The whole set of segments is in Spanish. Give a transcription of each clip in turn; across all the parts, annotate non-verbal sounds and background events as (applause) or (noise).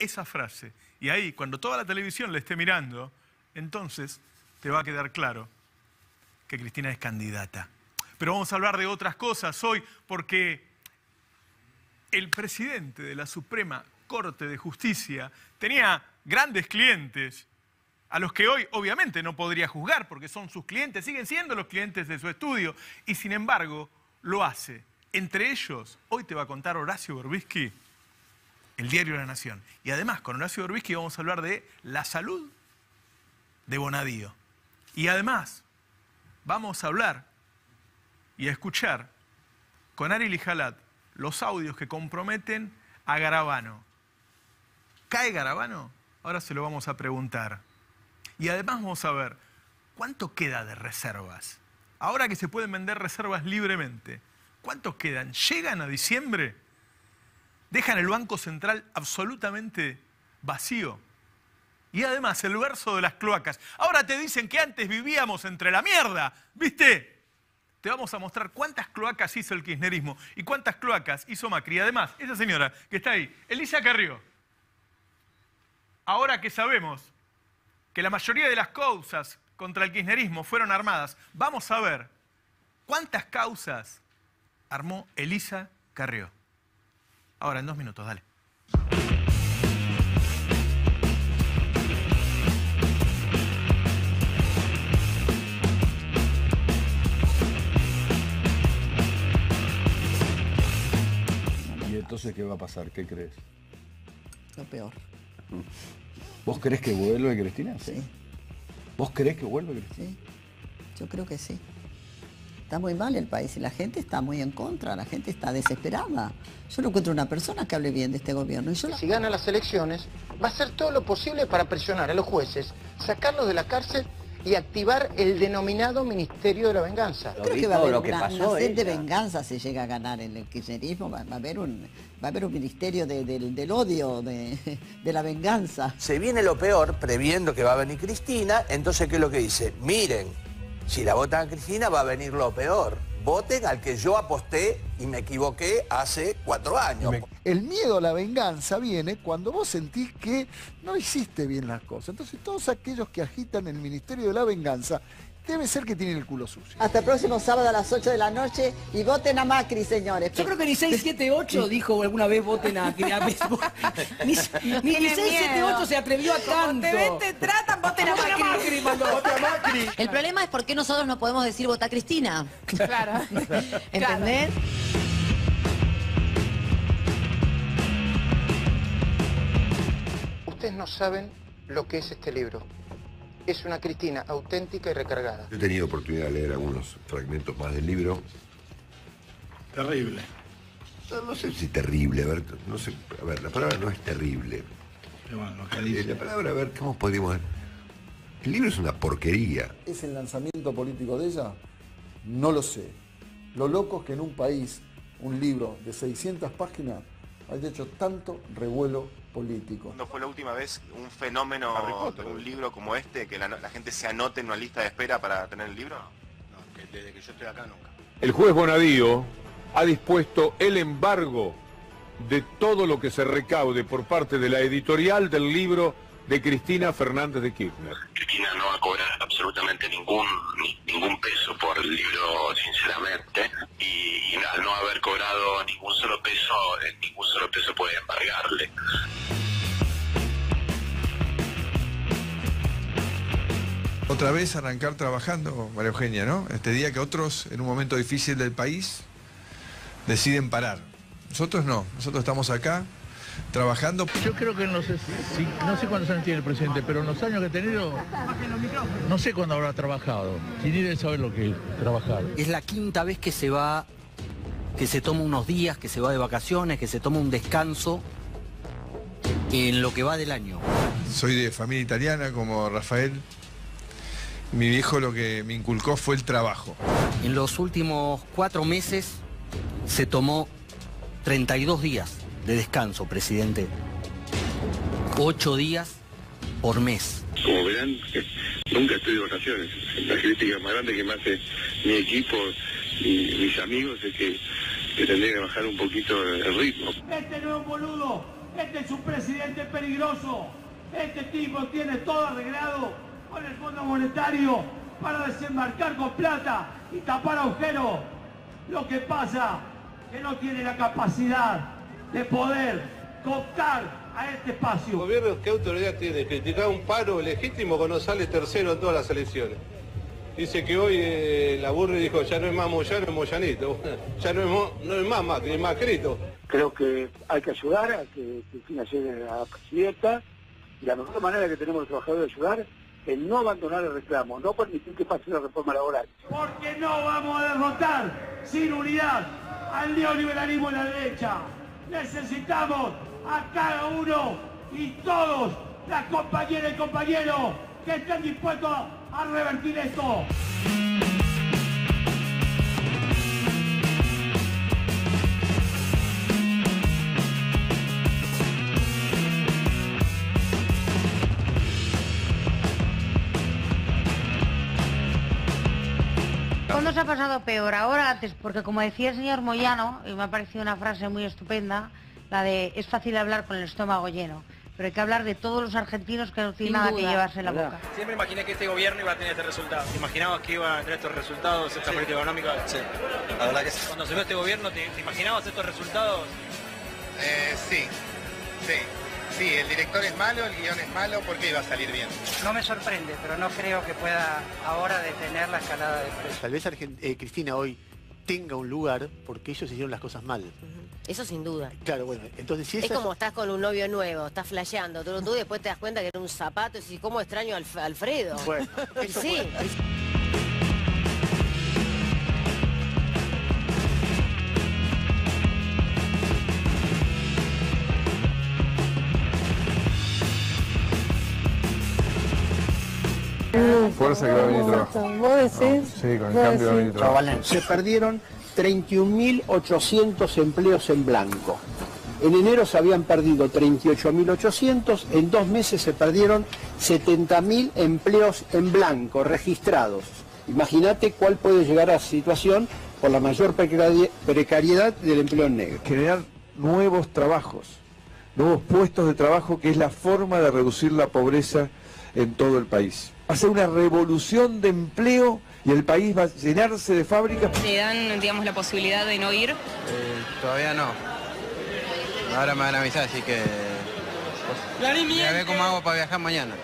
esa frase. Y ahí, cuando toda la televisión le esté mirando, entonces te va a quedar claro que Cristina es candidata. Pero vamos a hablar de otras cosas hoy porque el presidente de la Suprema Corte de Justicia tenía grandes clientes a los que hoy obviamente no podría juzgar porque son sus clientes, siguen siendo los clientes de su estudio y sin embargo lo hace. Entre ellos, hoy te va a contar Horacio Borbisky, el diario la Nación. Y además, con Horacio Borbisky vamos a hablar de la salud de Bonadío. Y además, vamos a hablar y a escuchar con Ari Lijalat los audios que comprometen a Garabano. ¿Cae Garabano? Ahora se lo vamos a preguntar. Y además vamos a ver cuánto queda de reservas. Ahora que se pueden vender reservas libremente, ¿cuántos quedan? ¿Llegan a diciembre? ¿Dejan el Banco Central absolutamente vacío? Y además el verso de las cloacas. Ahora te dicen que antes vivíamos entre la mierda, ¿viste? Te vamos a mostrar cuántas cloacas hizo el kirchnerismo y cuántas cloacas hizo Macri. Además, esa señora que está ahí, Elisa Carrió, ahora que sabemos que la mayoría de las causas contra el kirchnerismo fueron armadas, vamos a ver cuántas causas armó Elisa Carrió. Ahora, en dos minutos, dale. ¿Y entonces qué va a pasar? ¿Qué crees? Lo peor. ¿Vos crees que vuelve Cristina? Sí, ¿Vos crees que vuelve Cristina? sí. Yo creo que sí. Está muy mal el país y la gente está muy en contra, la gente está desesperada. Yo no encuentro una persona que hable bien de este gobierno. Y yo la- Si gana las elecciones, va a hacer todo lo posible para presionar a los jueces, sacarlos de la cárcel y activar el denominado Ministerio de la Venganza. creo que va a haber lo que una, pasó una sed de venganza si llega a ganar en el kirchnerismo. Va, va a haber un, va a haber un ministerio de- del, del odio, de, (laughs) de la venganza. Se viene lo peor, previendo que va a venir Cristina, entonces ¿qué es lo que dice? Miren, si la votan a Cristina va a venir lo peor. Voten al que yo aposté y me equivoqué hace cuatro años. El miedo a la venganza viene cuando vos sentís que no hiciste bien las cosas. Entonces todos aquellos que agitan el Ministerio de la Venganza debe ser que tienen el culo sucio. Hasta el próximo sábado a las 8 de la noche y voten a Macri, señores. Yo creo que ni 678 dijo alguna vez voten a, a (laughs) Ni, ni, ni 678 se atrevió a tanto. Te ven, te tratan, voten a Voten a Macri. El problema es por qué nosotros no podemos decir vota Cristina. Claro. (laughs) ¿Entendés? Ustedes no saben lo que es este libro. Es una Cristina auténtica y recargada. He tenido oportunidad de leer algunos fragmentos más del libro. Terrible. No, no sé si terrible, a ver, no sé, a ver, la palabra no es terrible. Eh, la palabra, a ver, ¿cómo podríamos...? El libro es una porquería. ¿Es el lanzamiento político de ella? No lo sé. Lo loco es que en un país un libro de 600 páginas haya hecho tanto revuelo político. ¿Cuándo fue la última vez un fenómeno de un libro como este, que la, la gente se anote en una lista de espera para tener el libro? Desde que yo estoy acá nunca. El juez Bonadío ha dispuesto el embargo de todo lo que se recaude por parte de la editorial del libro de Cristina Fernández de Kirchner. Cristina no va a cobrar absolutamente ningún ni- ningún peso por el libro, sinceramente, y, y al no haber cobrado ningún solo peso, eh, ningún solo peso puede embargarle. Otra vez arrancar trabajando, María Eugenia, ¿no? Este día que otros, en un momento difícil del país, deciden parar. Nosotros no, nosotros estamos acá trabajando. Yo creo que no sé, si- no sé cuántos años tiene el presidente, pero en los años que ha tenido, no sé cuándo habrá trabajado. Sin ir a saber lo que es trabajar. Es la quinta vez que se va, que se toma unos días, que se va de vacaciones, que se toma un descanso en lo que va del año. Soy de familia italiana como Rafael. Mi viejo lo que me inculcó fue el trabajo. En los últimos cuatro meses se tomó 32 días de descanso, presidente. Ocho días por mes. Como verán, nunca estoy de vacaciones. La crítica más grande que me hace mi equipo y mis amigos es que, que tendría que bajar un poquito el ritmo. Este no es un boludo, Este es un presidente peligroso. Este tipo tiene todo arreglado con el Fondo Monetario para desembarcar con plata y tapar agujeros. Lo que pasa que no tiene la capacidad de poder cooptar a este espacio. ¿Gobierno qué autoridad tiene? Criticar un paro legítimo cuando sale tercero en todas las elecciones. Dice que hoy eh, la burra dijo, ya no es más Moyano, es Moyanito. (laughs) Ya no es, mo- no es más Macri, es Macrito. Creo que hay que ayudar a que Cristina llegue a presidenta y la mejor manera que tenemos los trabajadores de ayudar es no abandonar el reclamo, no permitir que pase la reforma laboral. Porque no vamos a derrotar sin unidad al neoliberalismo en la derecha. Necesitamos a cada uno y todos, las compañeras y compañeros, que estén dispuestos a revertir esto. Ha pasado peor? ¿Ahora antes? Porque como decía el señor Moyano, y me ha parecido una frase muy estupenda, la de es fácil hablar con el estómago lleno, pero hay que hablar de todos los argentinos que no tienen nada duda. que llevarse en la boca. Siempre imaginé que este gobierno iba a tener este resultado. ¿Te imaginabas que iba a tener estos resultados, esta política económica? Sí, la verdad que sí. Cuando se vio este gobierno, ¿te, te imaginabas estos resultados? Eh, sí, sí. Sí, el director es malo, el guion es malo, ¿por qué iba a salir bien? No me sorprende, pero no creo que pueda ahora detener la escalada de precios. Tal vez Argen- eh, Cristina hoy tenga un lugar porque ellos hicieron las cosas mal. Eso sin duda. Claro, bueno, entonces si Es como estás con un novio nuevo, estás flasheando, tú, tú después te das cuenta que era un zapato y dices, ¿cómo extraño a Alf- Alfredo? Bueno, Y sí. Fuerza que va a venir trabajo. ¿Vos decís? Sí, con el cambio va a venir trabajo. Se perdieron 31.800 empleos en blanco. En enero se habían perdido 38.800, en dos meses se perdieron 70.000 empleos en blanco registrados. Imagínate cuál puede llegar a la situación por la mayor precari- precariedad del empleo en negro. Crear nuevos trabajos, nuevos puestos de trabajo, que es la forma de reducir la pobreza en todo el país. Hacer una revolución de empleo y el país va a llenarse de fábricas. ¿Te dan, digamos, la posibilidad de no ir? todavía no. Ahora me van a avisar, así que... Voy a ver cómo hago para viajar mañana.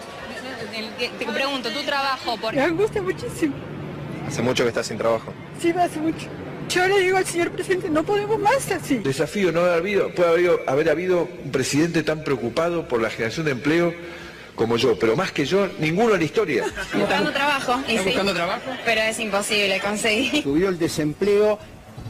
Te pregunto, ¿tu trabajo por Me angustia muchísimo. Hace mucho que estás sin trabajo. Sí, me hace mucho. Yo le digo al señor presidente, no podemos más así. Desafío no haber habido, puede haber haber habido un presidente tan preocupado por la generación de empleo como yo, pero más que yo, ninguno en la historia. buscando trabajo? y ¿Estás sí, buscando trabajo? Pero es imposible conseguir. Subió el desempleo,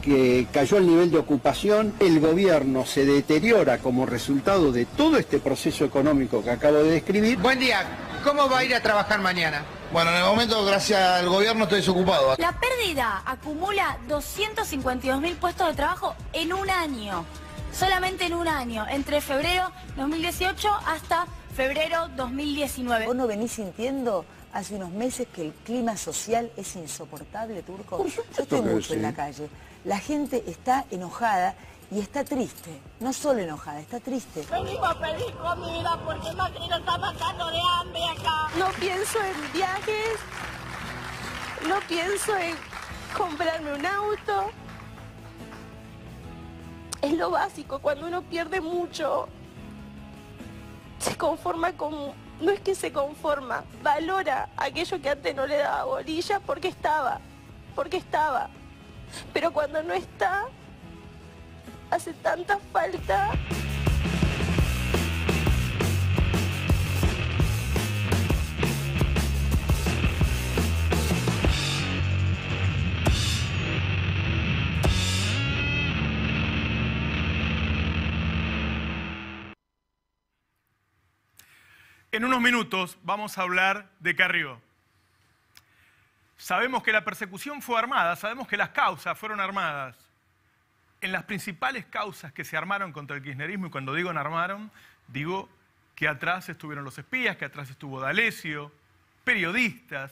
que cayó el nivel de ocupación, el gobierno se deteriora como resultado de todo este proceso económico que acabo de describir. Buen día, ¿cómo va a ir a trabajar mañana? Bueno, en el momento, gracias al gobierno, estoy desocupado. La pérdida acumula 252 mil puestos de trabajo en un año. Solamente en un año, entre febrero 2018 hasta febrero 2019. ¿Vos no venís sintiendo hace unos meses que el clima social es insoportable, Turco? Yo estoy mucho en la calle. La gente está enojada y está triste. No solo enojada, está triste. Venimos a pedir comida porque Macri nos está matando de hambre acá. No pienso en viajes, no pienso en comprarme un auto. Es lo básico, cuando uno pierde mucho, se conforma con... No es que se conforma, valora aquello que antes no le daba bolilla porque estaba, porque estaba. Pero cuando no está, hace tanta falta. Unos minutos vamos a hablar de Carrió. Sabemos que la persecución fue armada, sabemos que las causas fueron armadas. En las principales causas que se armaron contra el kirchnerismo, y cuando digo en armaron, digo que atrás estuvieron los espías, que atrás estuvo D'Alessio, periodistas.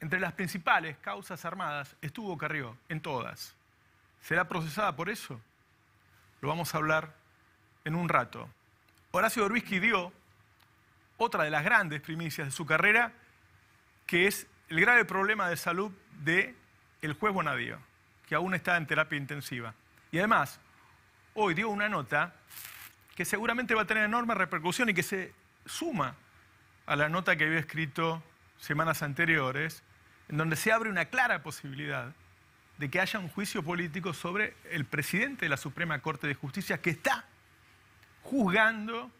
Entre las principales causas armadas estuvo Carrió, en todas. ¿Será procesada por eso? Lo vamos a hablar en un rato. Horacio Orbisky dio otra de las grandes primicias de su carrera, que es el grave problema de salud del el juez Bonadío, que aún está en terapia intensiva. Y además, hoy dio una nota que seguramente va a tener enorme repercusión y que se suma a la nota que había escrito semanas anteriores, en donde se abre una clara posibilidad de que haya un juicio político sobre el presidente de la Suprema Corte de Justicia que está juzgando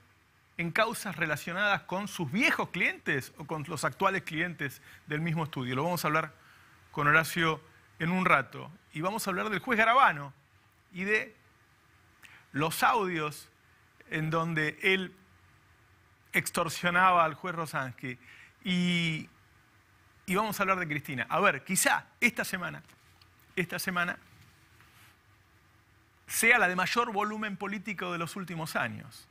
en causas relacionadas con sus viejos clientes o con los actuales clientes del mismo estudio. Lo vamos a hablar con Horacio en un rato. Y vamos a hablar del juez Garabano y de los audios en donde él extorsionaba al juez Rosansky. Y, y vamos a hablar de Cristina. A ver, quizá esta semana, esta semana sea la de mayor volumen político de los últimos años.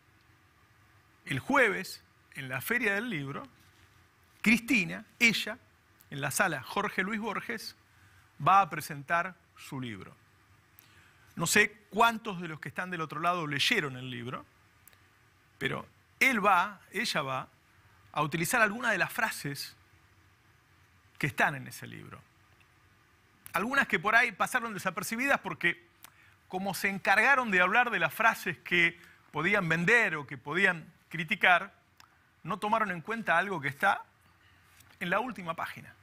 El jueves, en la Feria del Libro, Cristina, ella, en la sala Jorge Luis Borges, va a presentar su libro. No sé cuántos de los que están del otro lado leyeron el libro, pero él va, ella va, a utilizar algunas de las frases que están en ese libro. Algunas que por ahí pasaron desapercibidas porque como se encargaron de hablar de las frases que podían vender o que podían criticar, no tomaron en cuenta algo que está en la última página.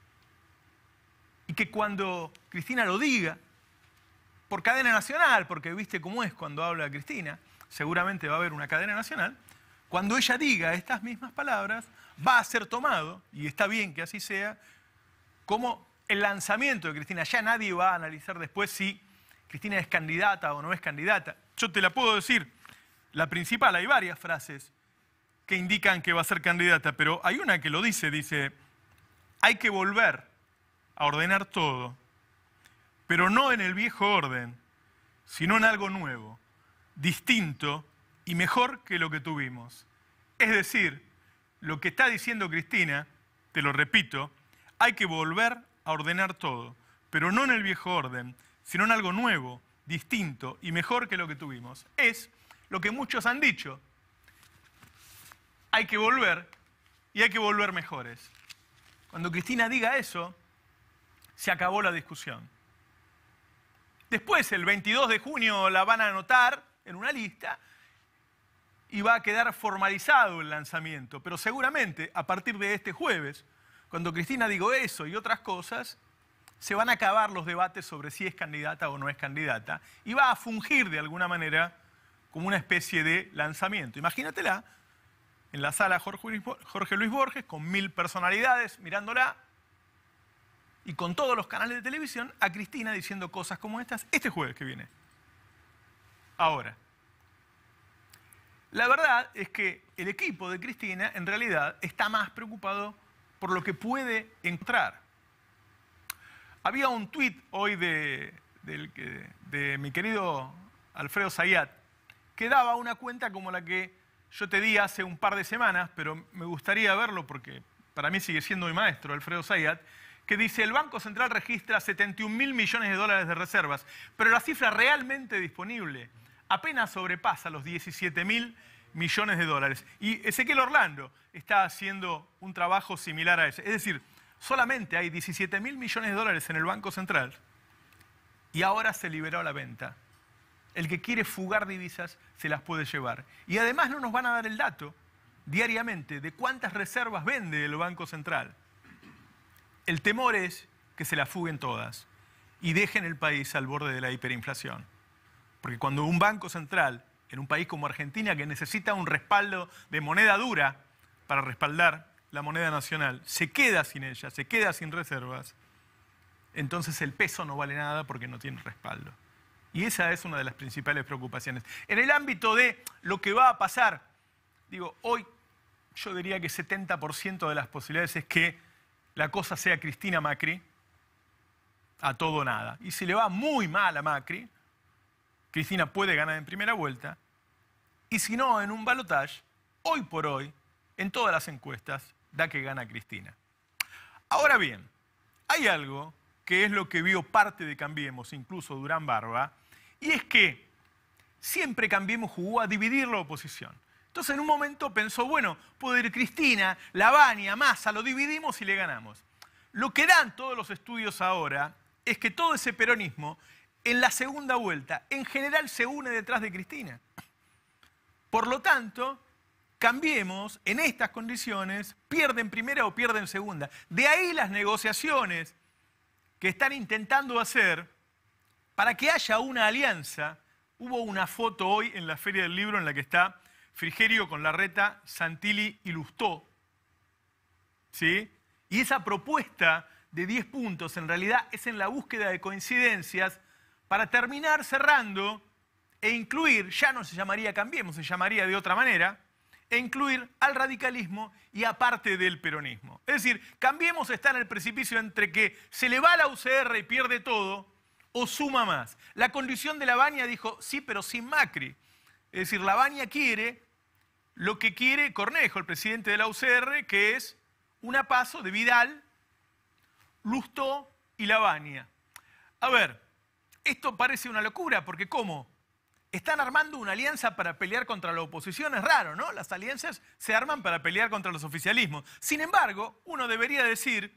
Y que cuando Cristina lo diga, por cadena nacional, porque viste cómo es cuando habla Cristina, seguramente va a haber una cadena nacional, cuando ella diga estas mismas palabras, va a ser tomado, y está bien que así sea, como el lanzamiento de Cristina. Ya nadie va a analizar después si Cristina es candidata o no es candidata. Yo te la puedo decir, la principal, hay varias frases que indican que va a ser candidata, pero hay una que lo dice, dice, hay que volver a ordenar todo, pero no en el viejo orden, sino en algo nuevo, distinto y mejor que lo que tuvimos. Es decir, lo que está diciendo Cristina, te lo repito, hay que volver a ordenar todo, pero no en el viejo orden, sino en algo nuevo, distinto y mejor que lo que tuvimos. Es lo que muchos han dicho, hay que volver y hay que volver mejores. Cuando Cristina diga eso, se acabó la discusión. Después, el 22 de junio, la van a anotar en una lista y va a quedar formalizado el lanzamiento. Pero seguramente, a partir de este jueves, cuando Cristina diga eso y otras cosas, se van a acabar los debates sobre si es candidata o no es candidata y va a fungir de alguna manera como una especie de lanzamiento. Imagínatela en la sala Jorge Luis Borges, con mil personalidades mirándola, y con todos los canales de televisión, a Cristina diciendo cosas como estas este jueves que viene. Ahora, la verdad es que el equipo de Cristina en realidad está más preocupado por lo que puede entrar. Había un tuit hoy de, de mi querido Alfredo Zayat que daba una cuenta como la que yo te di hace un par de semanas, pero me gustaría verlo porque para mí sigue siendo mi maestro, Alfredo Zayat, que dice el Banco Central registra 71 mil millones de dólares de reservas, pero la cifra realmente disponible apenas sobrepasa los 17 mil millones de dólares. Y Ezequiel Orlando está haciendo un trabajo similar a ese. Es decir, solamente hay 17 mil millones de dólares en el Banco Central y ahora se liberó la venta el que quiere fugar divisas se las puede llevar. Y además no nos van a dar el dato diariamente de cuántas reservas vende el Banco Central. El temor es que se las fuguen todas y dejen el país al borde de la hiperinflación. Porque cuando un Banco Central, en un país como Argentina, que necesita un respaldo de moneda dura para respaldar la moneda nacional, se queda sin ella, se queda sin reservas, entonces el peso no vale nada porque no tiene respaldo. Y esa es una de las principales preocupaciones. En el ámbito de lo que va a pasar, digo, hoy yo diría que 70% de las posibilidades es que la cosa sea Cristina Macri a todo o nada. Y si le va muy mal a Macri, Cristina puede ganar en primera vuelta. Y si no, en un balotaje, hoy por hoy, en todas las encuestas, da que gana Cristina. Ahora bien, hay algo que es lo que vio parte de Cambiemos, incluso Durán Barba, y es que siempre Cambiemos jugó a dividir la oposición. Entonces en un momento pensó, bueno, puede ir Cristina, Lavania, Massa, lo dividimos y le ganamos. Lo que dan todos los estudios ahora es que todo ese peronismo en la segunda vuelta en general se une detrás de Cristina. Por lo tanto, cambiemos en estas condiciones, pierden primera o pierden segunda. De ahí las negociaciones que están intentando hacer para que haya una alianza. Hubo una foto hoy en la Feria del Libro en la que está Frigerio con Larreta, Santilli y Lustó. ¿Sí? Y esa propuesta de 10 puntos en realidad es en la búsqueda de coincidencias para terminar cerrando e incluir, ya no se llamaría Cambiemos, se llamaría de otra manera, e incluir al radicalismo y aparte del peronismo. Es decir, Cambiemos está en el precipicio entre que se le va la UCR y pierde todo, o suma más. La condición de la Baña dijo, sí, pero sin Macri. Es decir, la Baña quiere lo que quiere Cornejo, el presidente de la UCR, que es una paso de Vidal, Lustó y Lavagna. A ver, esto parece una locura, porque ¿cómo? Están armando una alianza para pelear contra la oposición, es raro, ¿no? Las alianzas se arman para pelear contra los oficialismos. Sin embargo, uno debería decir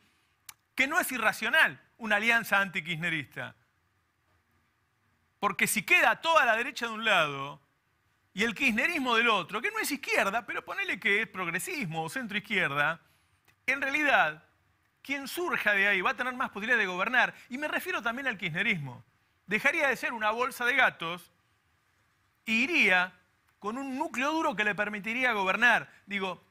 que no es irracional una alianza antikirchnerista. Porque si queda toda la derecha de un lado y el kirchnerismo del otro, que no es izquierda, pero ponele que es progresismo o centro izquierda, en realidad, quien surja de ahí va a tener más posibilidad de gobernar. Y me refiero también al kirchnerismo. Dejaría de ser una bolsa de gatos e iría con un núcleo duro que le permitiría gobernar. Digo,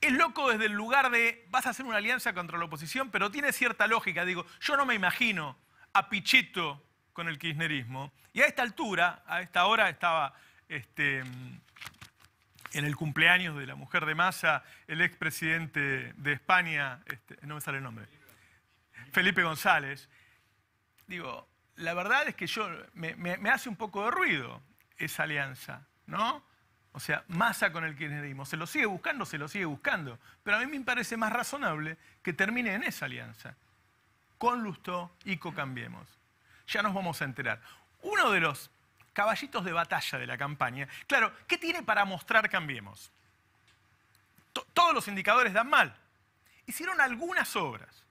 es loco desde el lugar de vas a hacer una alianza contra la oposición, pero tiene cierta lógica. Digo, yo no me imagino a Pichito con el kirchnerismo. Y a esta altura, a esta hora estaba este, en el cumpleaños de la mujer de Massa, el expresidente de España, este, no me sale el nombre, Felipe González. Digo, la verdad es que yo me, me hace un poco de ruido esa alianza, ¿no? O sea, Massa con el kirchnerismo. Se lo sigue buscando, se lo sigue buscando. Pero a mí me parece más razonable que termine en esa alianza. Con Lustó y co-cambiemos. Ya nos vamos a enterar. Uno de los caballitos de batalla de la campaña. Claro, ¿qué tiene para mostrar Cambiemos? todos los indicadores dan mal. Hicieron algunas obras.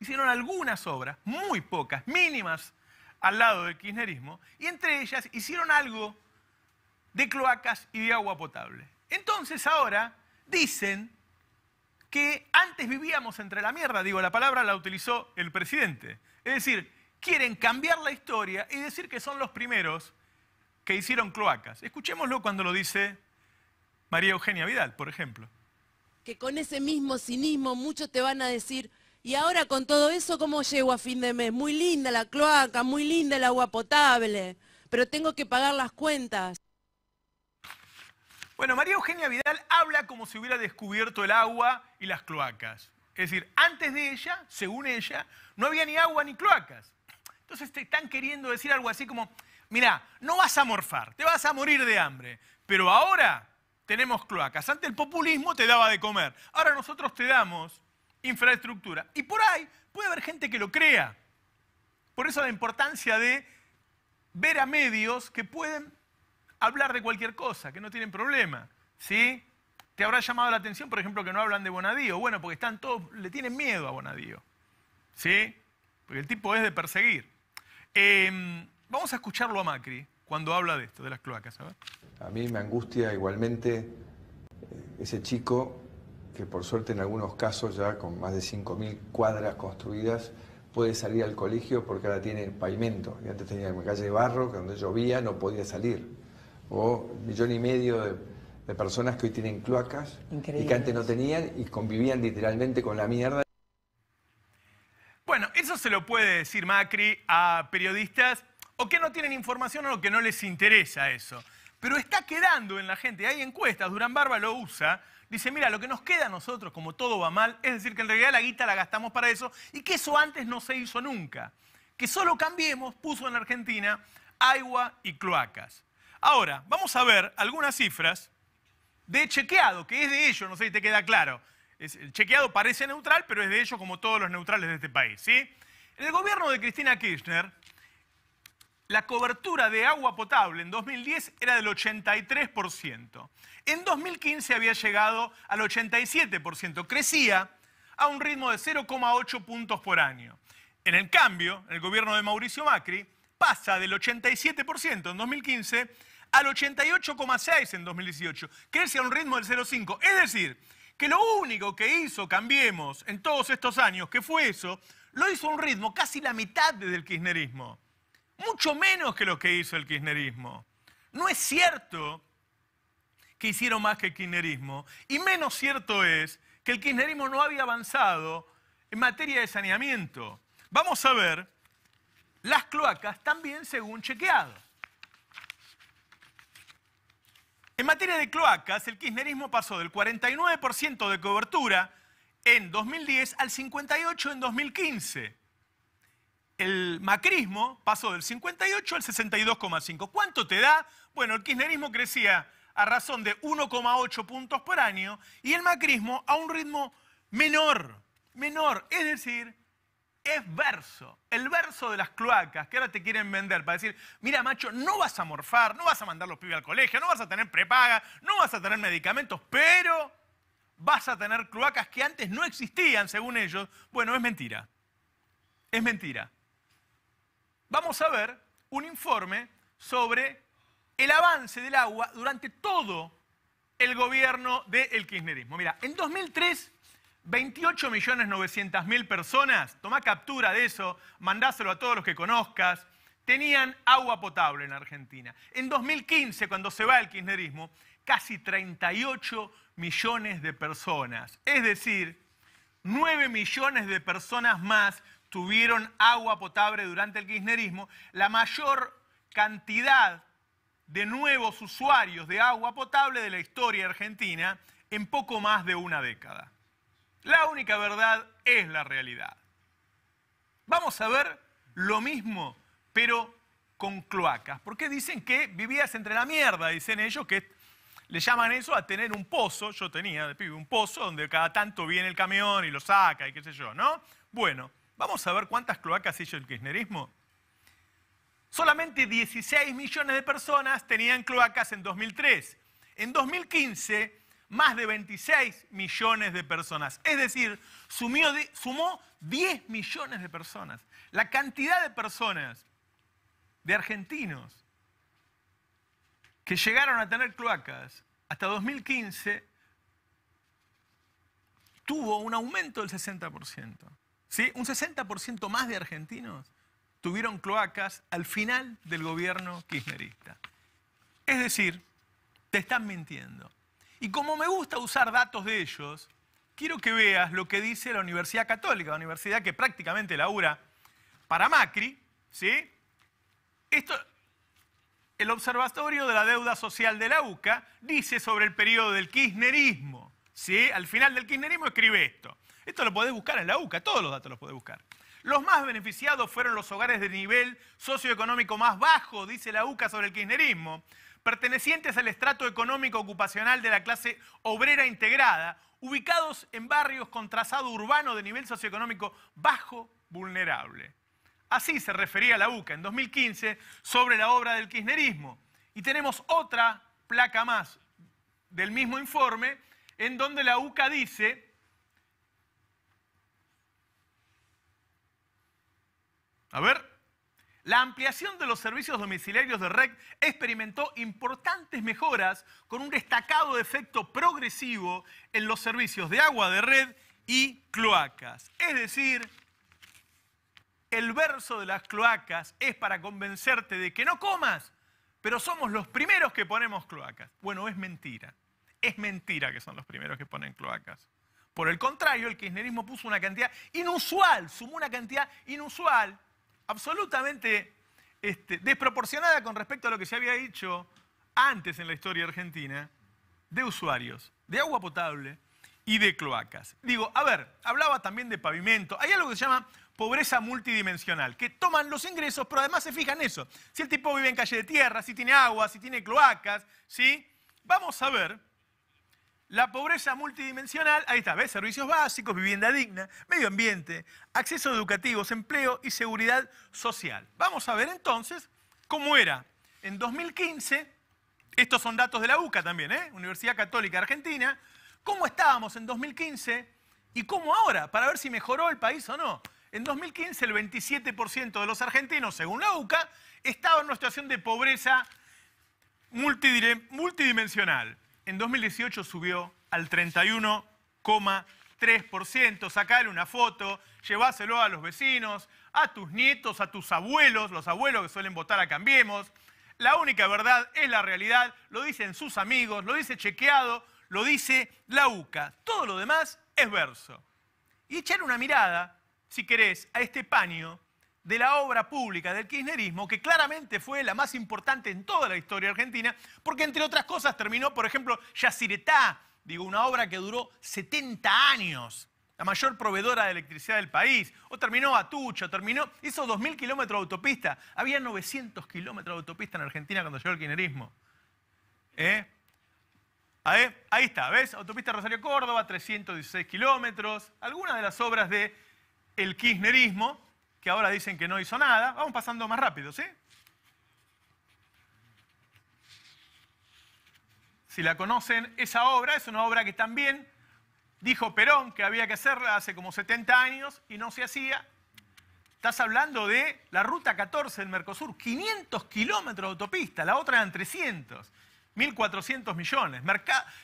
Hicieron algunas obras, muy pocas, mínimas, al lado del kirchnerismo, y entre ellas hicieron algo de cloacas y de agua potable. Entonces ahora dicen que antes vivíamos entre la mierda, digo, la palabra la utilizó el presidente. Es decir, quieren cambiar la historia y decir que son los primeros que hicieron cloacas. Escuchémoslo cuando lo dice María Eugenia Vidal, por ejemplo. Que con ese mismo cinismo muchos te van a decir, y ahora con todo eso, ¿cómo llego a fin de mes? Muy linda la cloaca, muy linda el agua potable, pero tengo que pagar las cuentas. Bueno, María Eugenia Vidal habla como si hubiera descubierto el agua y las cloacas. Es decir, antes de ella, según ella, no había ni agua ni cloacas. Entonces te están queriendo decir algo así como, mira, no vas a morfar, te vas a morir de hambre, pero ahora tenemos cloacas. Antes el populismo te daba de comer, ahora nosotros te damos infraestructura. Y por ahí puede haber gente que lo crea. Por eso la importancia de ver a medios que pueden hablar de cualquier cosa, que no tienen problema. ¿Sí? Te habrá llamado la atención, por ejemplo, que no hablan de Bonadío. Bueno, porque están todos, le tienen miedo a Bonadío. ¿Sí? Porque el tipo es de perseguir. Em, vamos a escucharlo a Macri cuando habla de esto, de las cloacas. A, mí me angustia igualmente eh, ese chico que por suerte en algunos casos ya con más de 5.000 cuadras construidas puede salir al colegio porque ahora tiene pavimento. Y antes tenía una calle de barro que donde llovía no podía salir. O un millón y medio de, personas que hoy tienen cloacas y que antes no tenían y convivían literalmente con la mierda. Bueno, eso se lo puede decir Macri a periodistas o que no tienen información o que no les interesa eso. Pero está quedando en la gente, hay encuestas, Durán Barba lo usa, dice, mira, lo que nos queda a nosotros, como todo va mal, es decir, que en realidad la guita la gastamos para eso y que eso antes no se hizo nunca. Que solo cambiemos puso en Argentina agua y cloacas. Ahora, vamos a ver algunas cifras de chequeado, que es de ellos, no sé si te queda claro el chequeado parece neutral, pero es de ellos como todos los neutrales de este país. En el gobierno de Cristina Kirchner, la cobertura de agua potable en 2010 era del 83%. En 2015 había llegado al 87%, crecía a un ritmo de 0,8 puntos por año. En el cambio, el gobierno de Mauricio Macri pasa del 87% en 2015 al 88,6% en 2018, crece a un ritmo del 0,5. Es decir, que lo único que hizo Cambiemos en todos estos años, que fue eso, lo hizo a un ritmo casi la mitad del kirchnerismo. Mucho menos que lo que hizo el kirchnerismo. No es cierto que hicieron más que el kirchnerismo. Y menos cierto es que el kirchnerismo no había avanzado en materia de saneamiento. Vamos a ver las cloacas también según chequeado. En materia de cloacas, el kirchnerismo pasó del 49% de cobertura en 2010 al 58% en 2015. El macrismo pasó del 58 al 62,5. ¿Cuánto te da? Bueno, el kirchnerismo crecía a razón de 1,8 puntos por año y el macrismo a un ritmo menor, menor, es decir, es verso, el verso de las cloacas que ahora te quieren vender para decir, mira macho, no vas a morfar, no vas a mandar los pibes al colegio, no vas a tener prepaga, no vas a tener medicamentos, pero vas a tener cloacas que antes no existían, según ellos. Bueno, es mentira, es mentira. Vamos a ver un informe sobre el avance del agua durante todo el gobierno del kirchnerismo. Mira, en 2003 28.900.000 personas, toma captura de eso, mandáselo a todos los que conozcas, tenían agua potable en Argentina. En 2015, cuando se va el kirchnerismo, casi 38 millones de personas. Es decir, 9 millones de personas más tuvieron agua potable durante el kirchnerismo. La mayor cantidad de nuevos usuarios de agua potable de la historia argentina en poco más de una década. La única verdad es la realidad. Vamos a ver lo mismo, pero con cloacas. Porque dicen que vivías entre la mierda, dicen ellos, que le llaman eso a tener un pozo. Yo tenía de pibe un pozo donde cada tanto viene el camión y lo saca y qué sé yo, ¿no? Bueno, vamos a ver cuántas cloacas hizo el kirchnerismo. Solamente 16 millones de personas tenían cloacas en 2003. En 2015 más de 26 millones de personas. Es decir, sumó 10 millones de personas. La cantidad de personas, de argentinos, que llegaron a tener cloacas hasta 2015, tuvo un aumento del 60%. ¿Sí? Un 60% más de argentinos tuvieron cloacas al final del gobierno kirchnerista. Es decir, te están mintiendo. Y como me gusta usar datos de ellos, quiero que veas lo que dice la Universidad Católica, la universidad que prácticamente labura para Macri, ¿sí? Esto, el Observatorio de la Deuda Social de la UCA dice sobre el periodo del kirchnerismo, ¿sí? Al final del kirchnerismo escribe esto. Esto lo podés buscar en la UCA, todos los datos los podés buscar. Los más beneficiados fueron los hogares de nivel socioeconómico más bajo, dice la UCA sobre el kirchnerismo, pertenecientes al estrato económico ocupacional de la clase obrera integrada, ubicados en barrios con trazado urbano de nivel socioeconómico bajo vulnerable. Así se refería la UCA en 2015 sobre la obra del kirchnerismo. Y tenemos otra placa más del mismo informe en donde la UCA dice A ver, la ampliación de los servicios domiciliarios de REC experimentó importantes mejoras con un destacado efecto progresivo en los servicios de agua de red y cloacas. Es decir, el verso de las cloacas es para convencerte de que no comas, pero somos los primeros que ponemos cloacas. Bueno, es mentira. Es mentira que son los primeros que ponen cloacas. Por el contrario, el kirchnerismo puso una cantidad inusual, sumó una cantidad inusual absolutamente este, desproporcionada con respecto a lo que se había dicho antes en la historia argentina de usuarios de agua potable y de cloacas. Digo, a ver, hablaba también de pavimento. Hay algo que se llama pobreza multidimensional, que toman los ingresos, pero además se fijan eso. Si el tipo vive en calle de tierra, si tiene agua, si tiene cloacas, ¿sí? Vamos a ver la pobreza multidimensional, ahí está, ¿ves? Servicios básicos, vivienda digna, medio ambiente, acceso educativo, empleo y seguridad social. Vamos a ver entonces ¿Cómo era? En 2015, estos son datos de la UCA también, ¿eh? Universidad Católica Argentina. ¿Cómo estábamos en 2015 y cómo ahora? Para ver si mejoró el país o no. En 2015 el 27% de los argentinos, según la UCA, estaba en una situación de pobreza multidimensional. En 2018 subió al 31,3%. Sacale una foto, lleváselo a los vecinos, a tus nietos, a tus abuelos, los abuelos que suelen votar a Cambiemos. La única verdad es la realidad, lo dicen sus amigos, lo dice chequeado, lo dice la UCA. Todo lo demás es verso. Y echar una mirada, si querés, a este paño de la obra pública del kirchnerismo, que claramente fue la más importante en toda la historia argentina, porque entre otras cosas terminó, por ejemplo, Yacyretá, digo, una obra que duró 70 años, la mayor proveedora de electricidad del país, o terminó Atucha, terminó, hizo 2.000 kilómetros de autopista, había 900 kilómetros de autopista en Argentina cuando llegó el kirchnerismo. ¿Eh? Ahí, está, ¿ves? Autopista Rosario Córdoba, 316 kilómetros, algunas de las obras del el kirchnerismo, que ahora dicen que no hizo nada. Vamos pasando más rápido, ¿sí? Si la conocen, esa obra es una obra que también dijo Perón que había que hacerla hace como 70 años y no se hacía. Estás hablando de la ruta 14 del Mercosur, 500 kilómetros de autopista, la otra eran 300. 1.400 millones.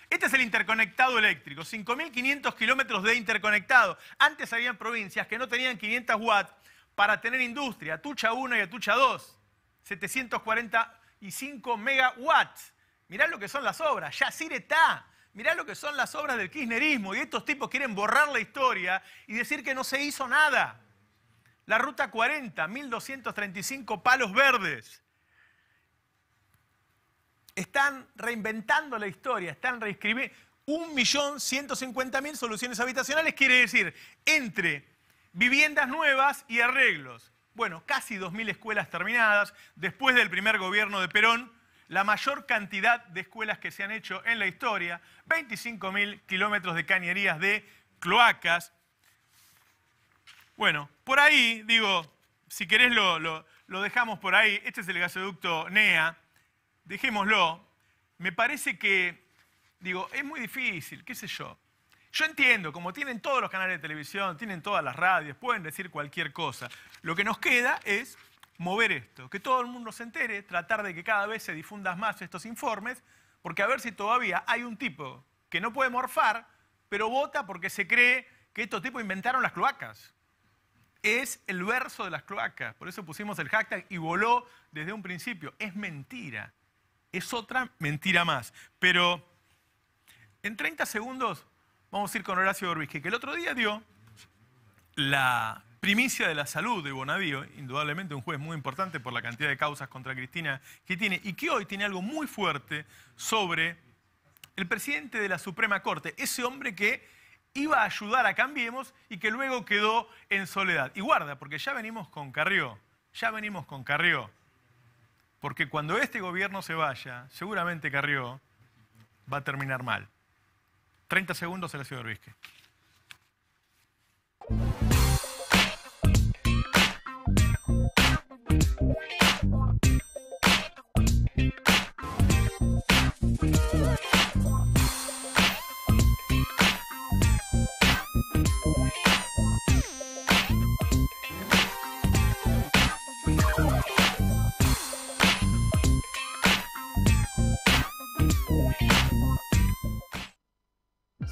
Este es el interconectado eléctrico, 5.500 kilómetros de interconectado. Antes había provincias que no tenían 500 watts para tener industria, Atucha 1 y Atucha 2, 745 megawatts. Mirá lo que son las obras, Yacir está. Mirá lo que son las obras del kirchnerismo y estos tipos quieren borrar la historia y decir que no se hizo nada. La ruta 40, 1235 palos verdes. Están reinventando la historia, están reescribiendo. 1.150.000 soluciones habitacionales quiere decir entre viviendas nuevas y arreglos. Bueno, casi 2.000 escuelas terminadas. Después del primer gobierno de Perón, la mayor cantidad de escuelas que se han hecho en la historia, 25.000 kilómetros de cañerías de cloacas. Bueno, por ahí, digo, si querés lo, lo dejamos por ahí. Este es el gasoducto NEA. Dejémoslo. Me parece que, digo, es muy difícil, qué sé yo. Yo entiendo, como tienen todos los canales de televisión, tienen todas las radios, pueden decir cualquier cosa. Lo que nos queda es mover esto, que todo el mundo se entere, tratar de que cada vez se difundan más estos informes, porque a ver si todavía hay un tipo que no puede morfar, pero vota porque se cree que estos tipos inventaron las cloacas. Es el verso de las cloacas, por eso pusimos el hashtag y voló desde un principio. Es mentira, es otra mentira más. Pero en 30 segundos Vamos a ir con Horacio Gorbisky, que el otro día dio la primicia de la salud de Bonadío, indudablemente un juez muy importante por la cantidad de causas contra Cristina que tiene, y que hoy tiene algo muy fuerte sobre el presidente de la Suprema Corte, ese hombre que iba a ayudar a Cambiemos y que luego quedó en soledad. Y guarda, porque ya venimos con Carrió, ya venimos con Carrió, porque cuando este gobierno se vaya, seguramente Carrió va a terminar mal. 30 segundos, el señor Vizque.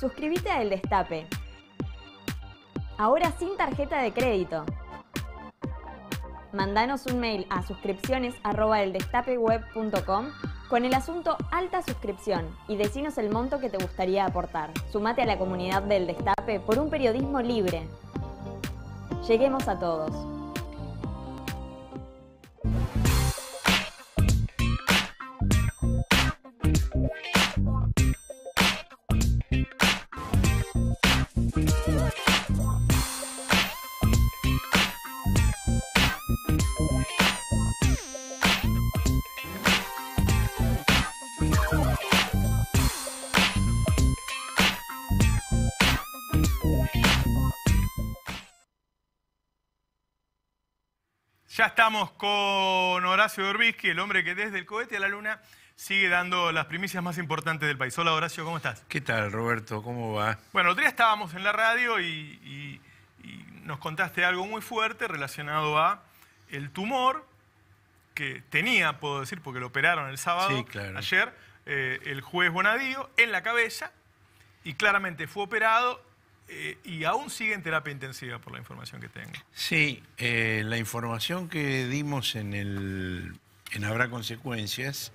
Suscríbete a El Destape. Ahora sin tarjeta de crédito. Mandanos un mail a suscripciones@eldestapeweb.com con el asunto alta suscripción y decinos el monto que te gustaría aportar. Sumate a la comunidad del Destape por un periodismo libre. Lleguemos a todos. Ya estamos con Horacio Berbisky, el hombre que desde el cohete a la luna sigue dando las primicias más importantes del país. Hola Horacio, ¿cómo estás? ¿Qué tal, Roberto? ¿Cómo va? Bueno, otro día estábamos en la radio y, y- y nos contaste algo muy fuerte relacionado a el tumor que tenía, puedo decir, porque lo operaron el sábado, Sí, claro. ayer, eh, el juez Bonadío, en la cabeza, y claramente fue operado eh, y aún sigue en terapia intensiva, por la información que tengo. Sí, eh, la información que dimos en el en Habrá Consecuencias,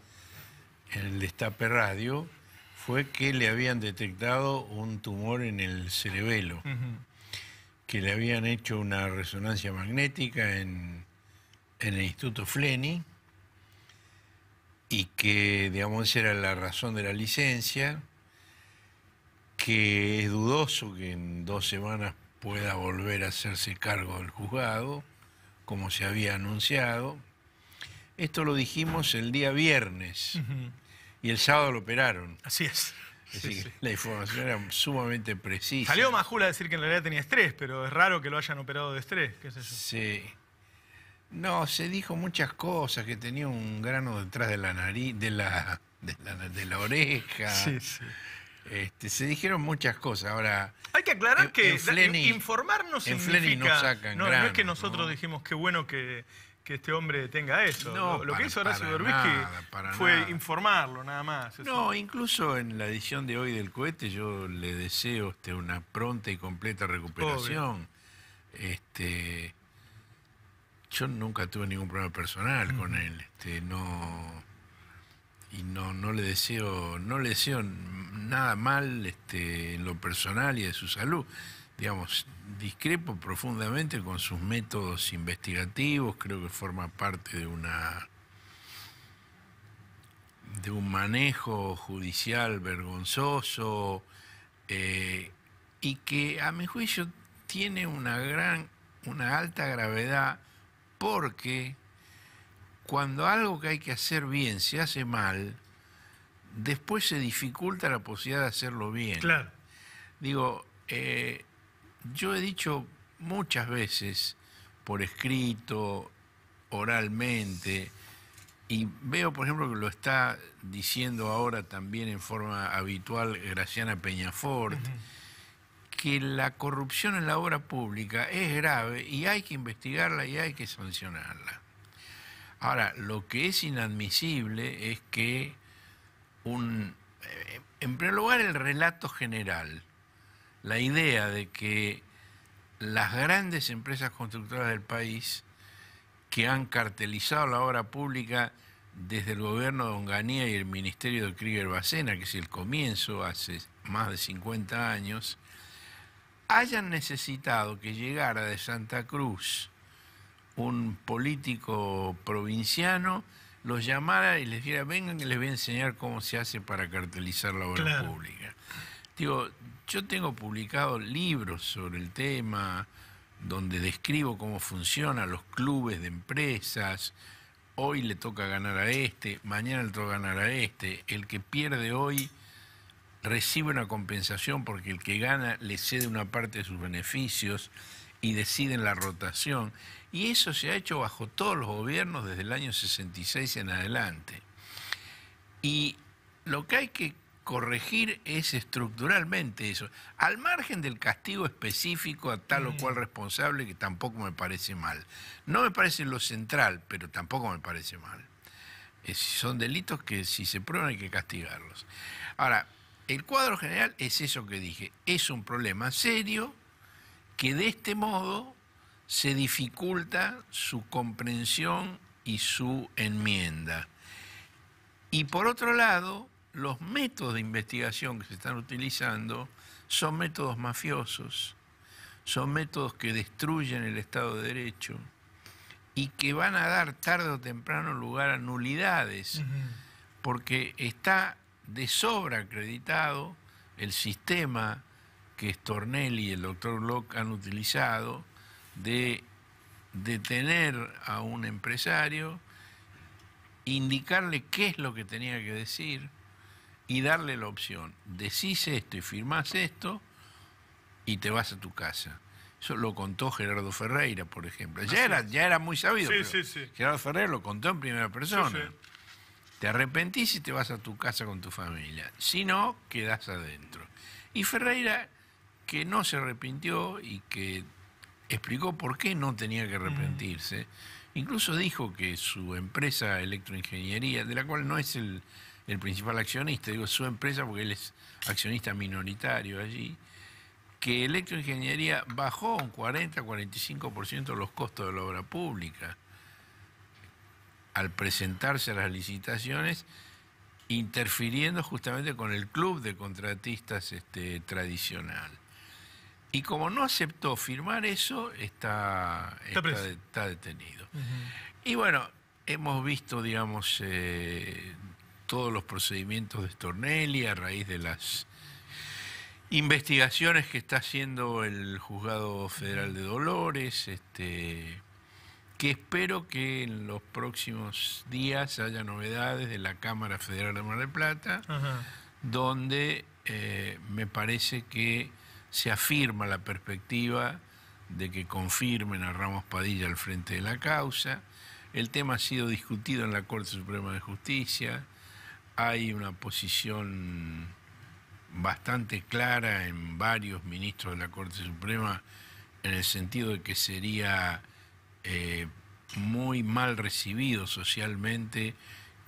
en el Destape Radio, fue que le habían detectado un tumor en el cerebelo, que le habían hecho una resonancia magnética en, en el Instituto Fleni y que, digamos, esa era la razón de la licencia, que es dudoso que en dos semanas pueda volver a hacerse cargo del juzgado, como se había anunciado. Esto lo dijimos el día viernes y el sábado lo operaron. Así es. Es Sí, decir, sí. la información era sumamente precisa. Salió Majula a decir que en realidad tenía estrés, pero es raro que lo hayan operado de estrés, qué sé yo. Sí. No, se dijo muchas cosas, que tenía un grano detrás de la nariz, de la, de la, de la oreja. Sí, sí. Este, se dijeron muchas cosas. Ahora, Hay que aclarar En- que en Fleni- informar no en significa... No sacan no, no es que nosotros dijimos qué bueno que, que este hombre tenga eso. No, lo, lo para- que hizo Horacio Berbisky fue nada. informarlo, nada más. Eso. No, incluso en la edición de hoy del cohete yo le deseo este, una pronta y completa recuperación. Este, yo nunca tuve ningún problema personal con él. Este, no y no, no le deseo no le deseo nada mal este, en lo personal y de su salud. Digamos, discrepo profundamente con sus métodos investigativos, creo que forma parte de una de un manejo judicial vergonzoso eh, y que a mi juicio tiene una gran, una alta gravedad porque cuando algo que hay que hacer bien se hace mal, después se dificulta la posibilidad de hacerlo bien. Claro. Digo, eh, yo he dicho muchas veces, por escrito, oralmente, y veo, por ejemplo, que lo está diciendo ahora también en forma habitual Graciana Peñafort, que la corrupción en la obra pública es grave y hay que investigarla y hay que sancionarla. Ahora, lo que es inadmisible es que un, eh, en primer lugar, el relato general, la idea de que las grandes empresas constructoras del país que han cartelizado la obra pública desde el gobierno de Onganía y el ministerio de Krieger Bacena, que es el comienzo hace más de 50 años, hayan necesitado que llegara de Santa Cruz un político provinciano, los llamara y les dijera, vengan que les voy a enseñar cómo se hace para cartelizar la obra Claro. pública. Digo, yo tengo publicado libros sobre el tema, donde describo cómo funcionan los clubes de empresas. Hoy le toca ganar a este, mañana le toca ganar a este. El que pierde hoy recibe una compensación porque el que gana le cede una parte de sus beneficios y deciden la rotación. Y eso se ha hecho bajo todos los gobiernos desde el año 66 en adelante. Y lo que hay que corregir es estructuralmente eso, al margen del castigo específico a tal o cual responsable, que tampoco me parece mal. No me parece lo central, pero tampoco me parece mal. Eh, son delitos que si se prueban hay que castigarlos. Ahora, el cuadro general es eso que dije, es un problema serio que de este modo se dificulta su comprensión y su enmienda. Y por otro lado, los métodos de investigación que se están utilizando son métodos mafiosos, son métodos que destruyen el Estado de Derecho y que van a dar tarde o temprano lugar a nulidades, porque está de sobra acreditado el sistema que Stornelli y el doctor Bloch han utilizado de detener a un empresario, indicarle qué es lo que tenía que decir y darle la opción. Decís esto y firmás esto y te vas a tu casa. Eso lo contó Gerardo Ferreira, por ejemplo. Ya, era, ya era muy sabido. Sí, pero sí, sí. Gerardo Ferreira lo contó en primera persona. Te arrepentís y te vas a tu casa con tu familia. Si no, quedás adentro. Y Ferreira, que no se arrepintió y que explicó por qué no tenía que arrepentirse, incluso dijo que su empresa Electroingeniería, de la cual no es el, el principal accionista, digo su empresa porque él es accionista minoritario allí, que Electroingeniería bajó un 40-45% los costos de la obra pública al presentarse a las licitaciones, interfiriendo justamente con el club de contratistas este, tradicional. Y como no aceptó firmar eso, está, Está detenido. Y bueno, hemos visto, digamos, eh, todos los procedimientos de Stornelli a raíz de las investigaciones que está haciendo el Juzgado Federal de Dolores, este, que espero que en los próximos días haya novedades de la Cámara Federal de Mar del Plata, Ajá. donde eh, me parece que se afirma la perspectiva de que confirmen a Ramos Padilla al frente de la causa. El tema ha sido discutido en la Corte Suprema de Justicia. Hay una posición bastante clara en varios ministros de la Corte Suprema en el sentido de que sería eh, muy mal recibido socialmente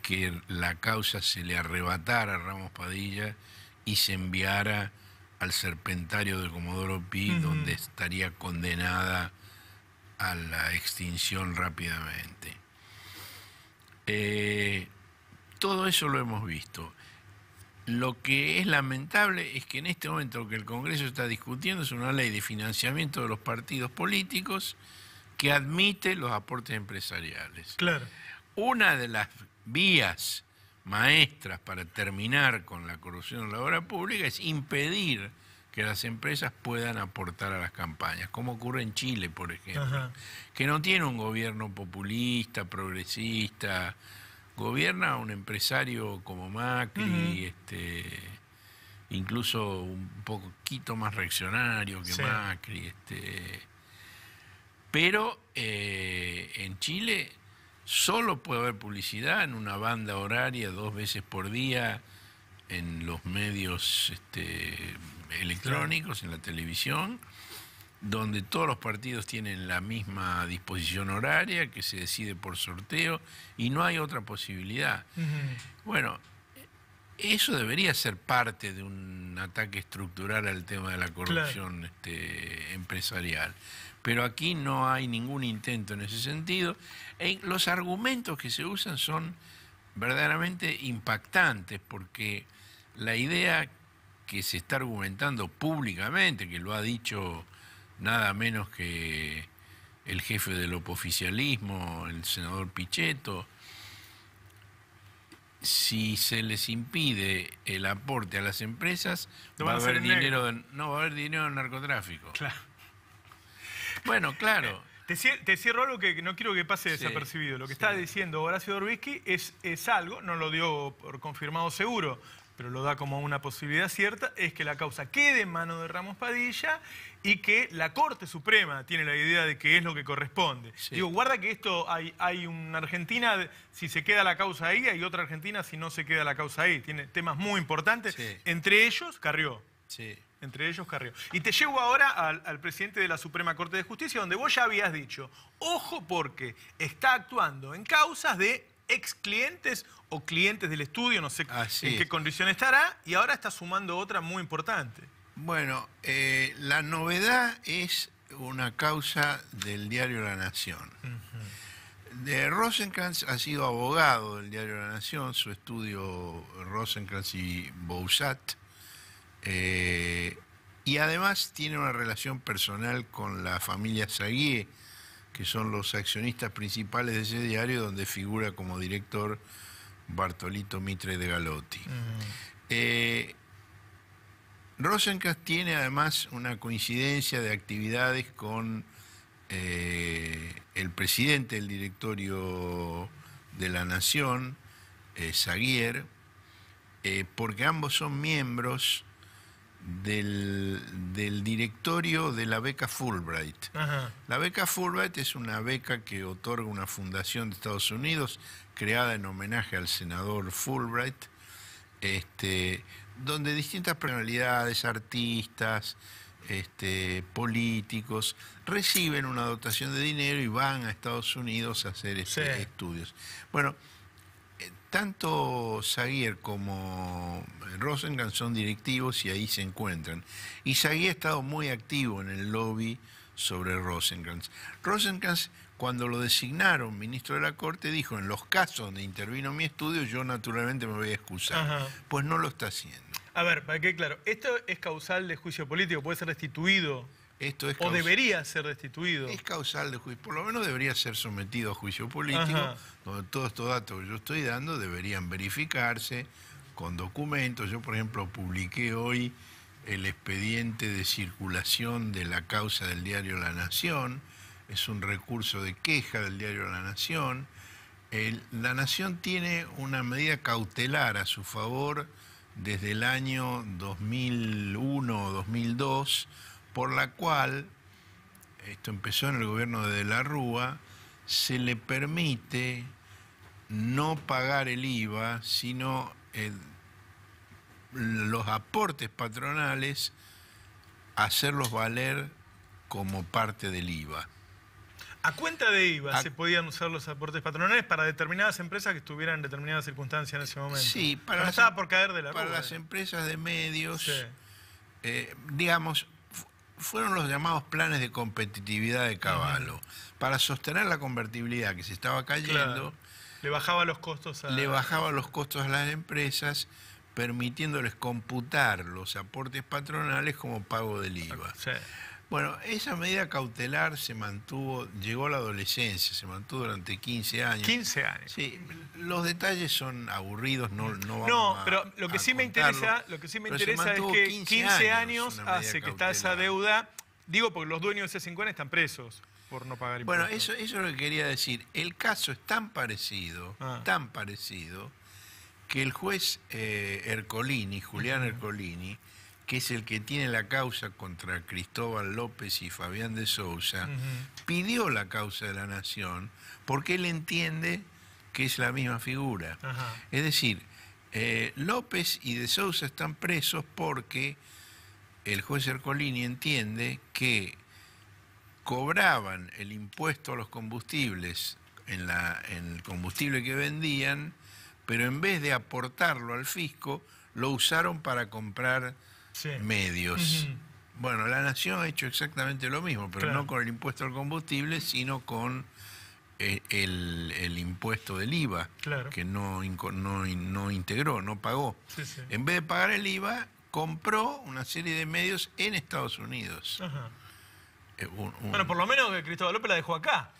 que la causa se le arrebatara a Ramos Padilla y se enviara al serpentario de Comodoro Pi, donde estaría condenada a la extinción rápidamente. Eh, todo eso lo hemos visto. Lo que es lamentable es que en este momento lo que el Congreso está discutiendo es una ley de financiamiento de los partidos políticos que admite los aportes empresariales. Claro. Una de las vías maestras para terminar con la corrupción en la obra pública es impedir que las empresas puedan aportar a las campañas, como ocurre en Chile, por ejemplo, Ajá. que no tiene un gobierno populista, progresista, gobierna un empresario como Macri, este, incluso un poquito más reaccionario que Sí. Macri, este, pero eh, en Chile solo puede haber publicidad en una banda horaria dos veces por día en los medios este, electrónicos, en la televisión, donde todos los partidos tienen la misma disposición horaria, que se decide por sorteo, y no hay otra posibilidad. Bueno, eso debería ser parte de un ataque estructural al tema de la corrupción este, empresarial. Pero aquí no hay ningún intento en ese sentido. E los argumentos que se usan son verdaderamente impactantes porque la idea que se está argumentando públicamente, que lo ha dicho nada menos que el jefe del oficialismo, el senador Pichetto, si se les impide el aporte a las empresas, Lo va a haber dinero, de- no va a haber dinero en narcotráfico. Claro. Bueno, claro. Te, cier- te cierro algo que no quiero que pase Sí, desapercibido. Lo que está diciendo Horacio Dorbisky es, es algo, no lo dio por confirmado seguro, pero lo da como una posibilidad cierta, es que la causa quede en manos de Ramos Padilla y que la Corte Suprema tiene la idea de que es lo que corresponde. Digo, guarda que esto hay, hay una Argentina, si se queda la causa ahí, hay otra Argentina si no se queda la causa ahí. Tiene temas muy importantes, entre ellos Carrió. Sí. Entre ellos Carrió. Y te llevo ahora al, al presidente de la Suprema Corte de Justicia, donde vos ya habías dicho, ojo porque está actuando en causas de ex clientes o clientes del estudio, no sé Así en qué condición estará, y ahora está sumando otra muy importante. Bueno, eh, la novedad es una causa del diario La Nación. De Rosenkrantz ha sido abogado del diario La Nación, su estudio Rosenkrantz y Bousat, eh, y además tiene una relación personal con la familia Saguier, que son los accionistas principales de ese diario, donde figura como director Bartolito Mitre de Galotti. Eh, Rosenkrantz tiene además una coincidencia de actividades con eh, el presidente del directorio de la Nación, Saguier, porque ambos son miembros del, del directorio de la beca Fulbright. Ajá. La beca Fulbright es una beca que otorga una fundación de Estados Unidos creada en homenaje al senador Fulbright, este, donde distintas personalidades, artistas, este, políticos, reciben una dotación de dinero y van a Estados Unidos a hacer este, Sí. estudios. Bueno, tanto Zaguier como Rosenkrantz son directivos y ahí se encuentran. Y Zaguier ha estado muy activo en el lobby sobre Rosenkrantz. Rosenkrantz, cuando lo designaron ministro de la Corte, dijo, en los casos donde intervino mi estudio, yo naturalmente me voy a excusar. Ajá. Pues no lo está haciendo. A ver, para que claro, esto es causal de juicio político, puede ser destituido. Esto es o debería ser destituido. Es causal de juicio, por lo menos debería ser sometido a juicio político, Ajá. donde todos estos datos que yo estoy dando deberían verificarse con documentos. Yo, por ejemplo, publiqué hoy el expediente de circulación de la causa del diario La Nación, es un recurso de queja del diario La Nación. El- la Nación tiene una medida cautelar a su favor desde el año 2001 o 2002, por la cual esto empezó en el gobierno de De la Rúa, se le permite no pagar el IVA, sino el- los aportes patronales, hacerlos valer como parte del IVA. A cuenta de IVA A- se podían usar los aportes patronales para determinadas empresas que estuvieran en determinadas circunstancias en ese momento. Sí, para las, estaba por caer de la para las empresas de medios, Sí. eh, digamos, fueron los llamados planes de competitividad de Caballo. Para sostener la convertibilidad que se estaba cayendo, Claro. Le bajaba los costos a... le bajaba los costos a las empresas, permitiéndoles computar los aportes patronales como pago del IVA. Sí. Bueno, esa medida cautelar se mantuvo, llegó a la adolescencia, se mantuvo durante 15 años. 15 años. Sí, los detalles son aburridos, no, no vamos No, pero lo que sí me interesa, lo que sí me interesa es que 15, años, hace que está esa deuda. Digo porque los dueños de C50 están presos por no pagar Bueno, impuestos. eso, eso es lo que quería decir. El caso es tan parecido, Ah. tan parecido, que el juez eh, Ercolini, Julián Ercolini, que es el que tiene la causa contra Cristóbal López y Fabián de Sousa, pidió la causa de la nación porque él entiende que es la misma figura. Es decir, eh, López y de Sousa están presos porque el juez Ercolini entiende que cobraban el impuesto a los combustibles en, la, en el combustible que vendían, pero en vez de aportarlo al fisco, lo usaron para comprar medios. Bueno, la Nación ha hecho exactamente lo mismo, pero Claro. no con el impuesto al combustible, sino con eh, el, el impuesto del IVA, Claro. que no, no, no integró, no pagó. Sí, sí. En vez de pagar el IVA, compró una serie de medios en Estados Unidos. Ajá. Eh, un- un- Bueno, por lo menos que Cristóbal López la dejó acá.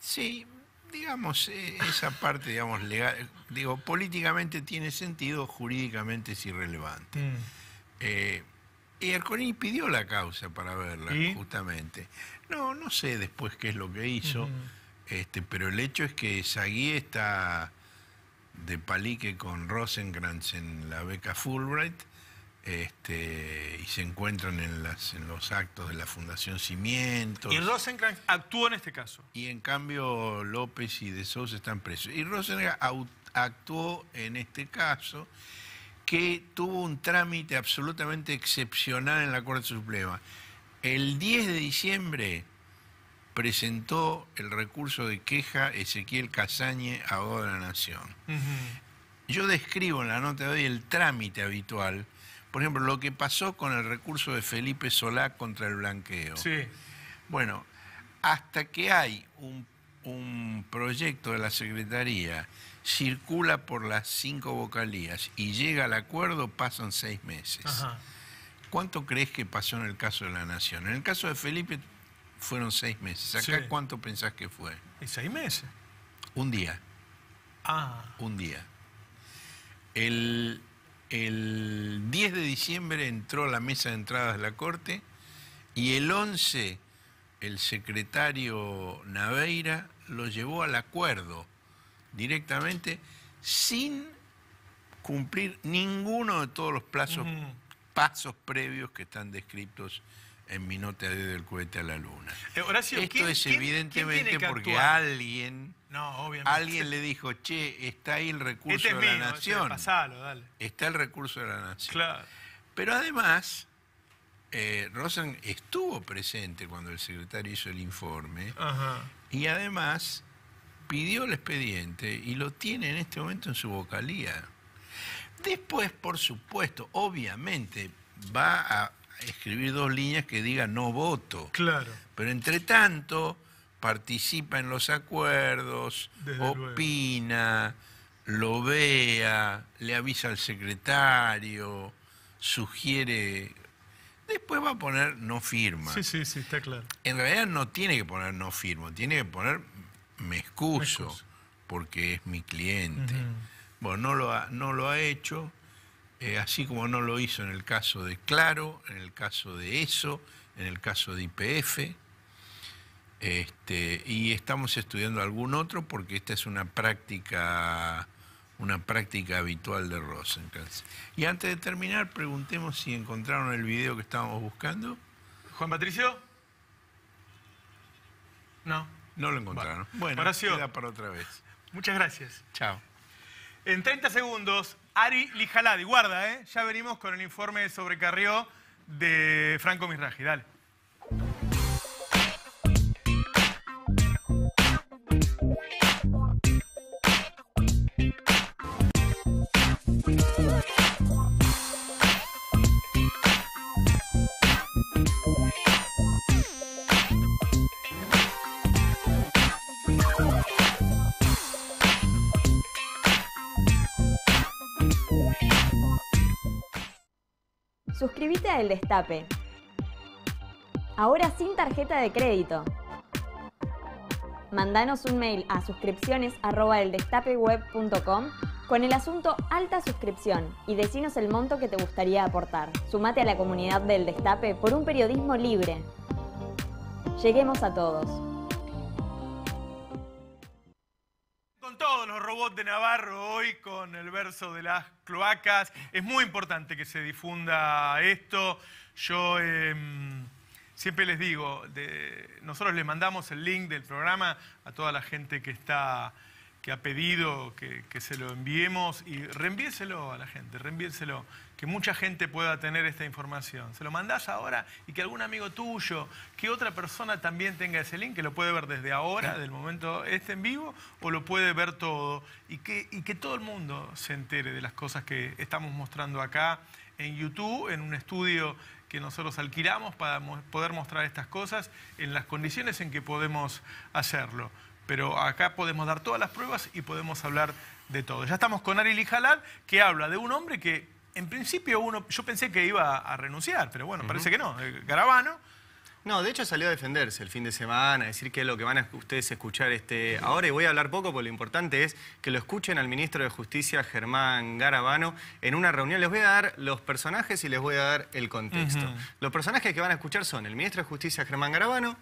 Sí, digamos, eh, esa parte, digamos, legal, digo, políticamente tiene sentido, jurídicamente es irrelevante. Mm. Eh, y Ercolini pidió la causa para verla, ¿Y? justamente. No, no sé después qué es lo que hizo, este, pero el hecho es que Sagui está de palique con Rosenkrantz en la beca Fulbright, este, y se encuentran en, las, en los actos de la Fundación Cimientos. Y Rosenkrantz actuó en este caso. Y en cambio López y De Sousa están presos. Y Rosenkrantz actuó en este caso que tuvo un trámite absolutamente excepcional en la Corte Suprema. El 10 de diciembre presentó el recurso de queja Ezequiel Casañe, abogado de la Nación. Yo describo en la nota de hoy el trámite habitual, por ejemplo, lo que pasó con el recurso de Felipe Solá contra el blanqueo. Sí. Bueno, hasta que hay un, un proyecto de la Secretaría, circula por las cinco vocalías y llega al acuerdo, pasan seis meses. Ajá. ¿Cuánto crees que pasó en el caso de la Nación? En el caso de Felipe fueron seis meses. ¿Acá Sí. cuánto pensás que fue? ¿Y seis meses? Un día. Ah. Un día. El, el 10 de diciembre entró a la mesa de entradas de la Corte y el 11 el secretario Naveira lo llevó al acuerdo directamente sin cumplir ninguno de todos los plazos pasos previos que están descritos en mi nota del cohete a la luna. Eh, Horacio, Esto ¿quién- es quién evidentemente porque actuar? alguien, No, alguien le dijo, che, está ahí el recurso Este es de la mío, nación. pasalo, dale. Está el recurso de la nación. Claro. Pero además, eh, Rosen estuvo presente cuando el secretario hizo el informe Ajá. y además pidió el expediente y lo tiene en este momento en su vocalía. Después, por supuesto, obviamente, va a escribir dos líneas que digan no voto. Claro. Pero entre tanto, participa en los acuerdos, Desde luego. opina, lo vea, le avisa al secretario, sugiere. Después va a poner no firma. Sí, sí, sí, está claro. En realidad no tiene que poner no firmo, tiene que poner me excuso, Me excuso. porque es mi cliente. Bueno, no lo ha, no lo ha hecho, eh, así como no lo hizo en el caso de Claro, en el caso de ESO, en el caso de IPF. Este, y estamos estudiando algún otro porque esta es una práctica, una práctica habitual de Rosencrantz. Y antes de terminar, preguntemos si encontraron el video que estábamos buscando. Juan Patricio. No. No lo encontraron. Bueno, Horacio. queda para otra vez. Muchas gracias. Chao. En 30 segundos, Ari Lijaladi, guarda, ¿eh? Ya venimos con el informe sobre Carrió de Franco Misraji. Dale. Suscríbete a El Destape. Ahora sin tarjeta de crédito. Mandanos un mail a suscripciones@eldestapeweb.com con el asunto alta suscripción y decinos el monto que te gustaría aportar. Sumate a la comunidad del Destape por un periodismo libre. Lleguemos a todos. Los robots de Navarro hoy, con el verso de las cloacas. Es muy importante que se difunda esto. Yo em, siempre les digo, nosotros les mandamos el link del programa a toda la gente que está que ha pedido que, que se lo enviemos y reenvíeselo a la gente, reenvíeselo, que mucha gente pueda tener esta información. Se lo mandás ahora y que algún amigo tuyo, que otra persona también tenga ese link, que lo puede ver desde ahora, del momento este en vivo, o lo puede ver todo, y que, y que todo el mundo se entere de las cosas que estamos mostrando acá en YouTube, en un estudio que nosotros alquilamos para mo- poder mostrar estas cosas en las condiciones en que podemos hacerlo. Pero acá podemos dar todas las pruebas y podemos hablar de todo. Ya estamos con Ari Lijalad, que habla de un hombre que en principio uno, yo pensé que iba a renunciar, pero bueno, parece que no. Eh, Garabano. No, de hecho salió a defenderse el fin de semana, a decir que es lo que van a ustedes escuchar este ahora y voy a hablar poco porque lo importante es que lo escuchen al ministro de Justicia Germán Garabano en una reunión. Les voy a dar los personajes y les voy a dar el contexto. Los personajes que van a escuchar son el ministro de Justicia Germán Garabano,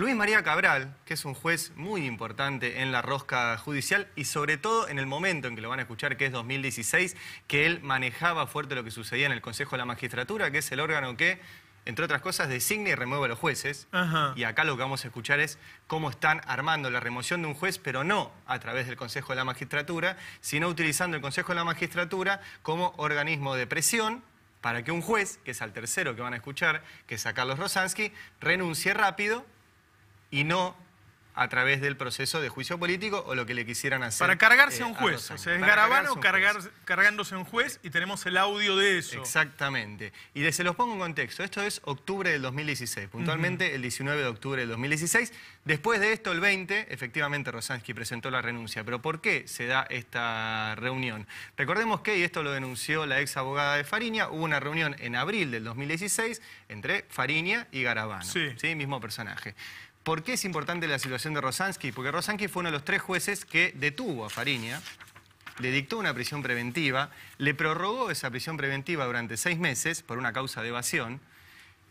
Luis María Cabral, que es un juez muy importante en la rosca judicial y sobre todo en el momento en que lo van a escuchar, que es 2016, que él manejaba fuerte lo que sucedía en el Consejo de la Magistratura, que es el órgano que, entre otras cosas, designa y remueve a los jueces. Ajá. Y acá lo que vamos a escuchar es cómo están armando la remoción de un juez, pero no a través del Consejo de la Magistratura, sino utilizando el Consejo de la Magistratura como organismo de presión para que un juez, que es al tercero que van a escuchar, que es a Carlos Rosansky, renuncie rápido y no a través del proceso de juicio político o lo que le quisieran hacer. Para cargarse eh, a un juez. Rosansky. O sea, es Garabano a cargar- cargándose a un juez y tenemos el audio de eso. Exactamente. Y de- se los pongo en contexto. Esto es octubre del 2016, puntualmente el 19 de octubre del 2016. Después de esto, el 20, efectivamente Rosansky presentó la renuncia. Pero ¿por qué se da esta reunión? Recordemos que, y esto lo denunció la ex abogada de Fariña, hubo una reunión en abril del 2016 entre Fariña y Garabano. Sí. Mismo personaje. ¿Por qué es importante la situación de Rosansky? Porque Rosansky fue uno de los tres jueces que detuvo a Fariña, le dictó una prisión preventiva, le prorrogó esa prisión preventiva durante seis meses por una causa de evasión,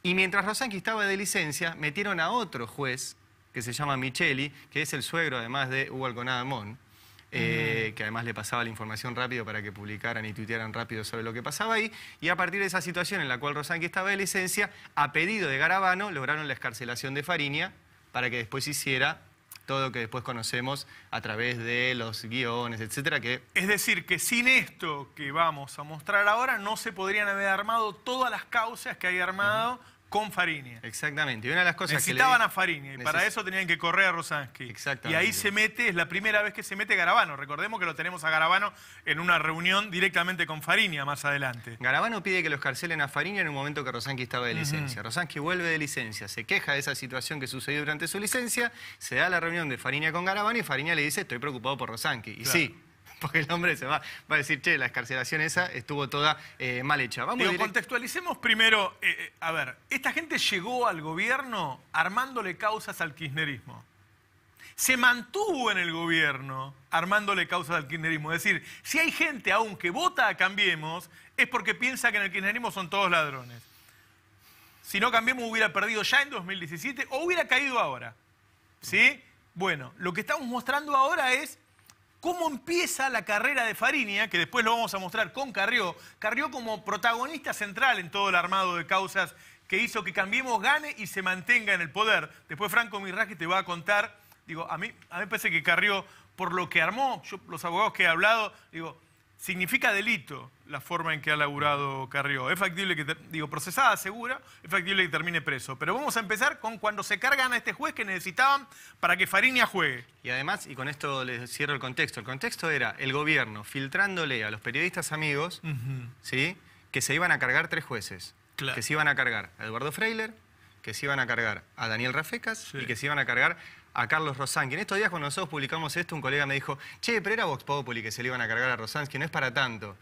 y mientras Rosansky estaba de licencia, metieron a otro juez, que se llama Micheli, que es el suegro además de Hugo Alconada Mon, eh, que además le pasaba la información rápido para que publicaran y tuitearan rápido sobre lo que pasaba ahí. Y a partir de esa situación en la cual Rosanqui estaba de licencia, a pedido de Garabano, lograron la escarcelación de Fariña para que después hiciera todo lo que después conocemos a través de los guiones, etcétera, que Es decir, que sin esto que vamos a mostrar ahora no se podrían haber armado todas las causas que hay armado con Fariña. Exactamente. Y una de las cosas Necesitaban que le- a Fariña y para eso tenían que correr a Rosansky. Y Exactamente. ahí se mete, es la primera vez que se mete Garabano. Recordemos que lo tenemos a Garabano en una reunión directamente con Fariña más adelante. Garabano pide que lo escarcelen a Fariña en un momento que Rosanqui estaba de licencia. Rosanqui vuelve de licencia, se queja de esa situación que sucedió durante su licencia, se da la reunión de Fariña con Garabano y Fariña le dice, estoy preocupado por Rosanqui. Y Claro. sí, (laughs) porque el hombre se va, va a decir, che, la escarcelación esa estuvo toda eh, mal hecha. Vamos Digo, direct- contextualicemos primero, eh, eh, a ver, esta gente llegó al gobierno armándole causas al kirchnerismo. Se mantuvo en el gobierno armándole causas al kirchnerismo. Es decir, si hay gente aún que vota a Cambiemos, es porque piensa que en el kirchnerismo son todos ladrones. Si no Cambiemos hubiera perdido ya en 2017 o hubiera caído ahora. ¿Sí? Bueno, lo que estamos mostrando ahora es cómo empieza la carrera de Fariña, que después lo vamos a mostrar con Carrió. Carrió como protagonista central en todo el armado de causas que hizo que Cambiemos gane y se mantenga en el poder. Después Franco Mirraji te va a contar, digo, a mí, a mí me parece que Carrió, por lo que armó, yo, los abogados que he hablado, digo, significa delito la forma en que ha laburado Carrió. Es factible que, digo, procesada segura, es factible que termine preso. Pero vamos a empezar con cuando se cargan a este juez que necesitaban para que Fariña juegue. Y además, y con esto les cierro el contexto, el contexto era el gobierno filtrándole a los periodistas amigos, ¿sí? que se iban a cargar tres jueces. Claro. Que se iban a cargar a Eduardo Freiler, que se iban a cargar a Daniel Rafecas y que se iban a cargar a Carlos Rosansky. En estos días cuando nosotros publicamos esto, un colega me dijo, che, pero era Vox Populi que se le iban a cargar a Rosansky, no es para tanto.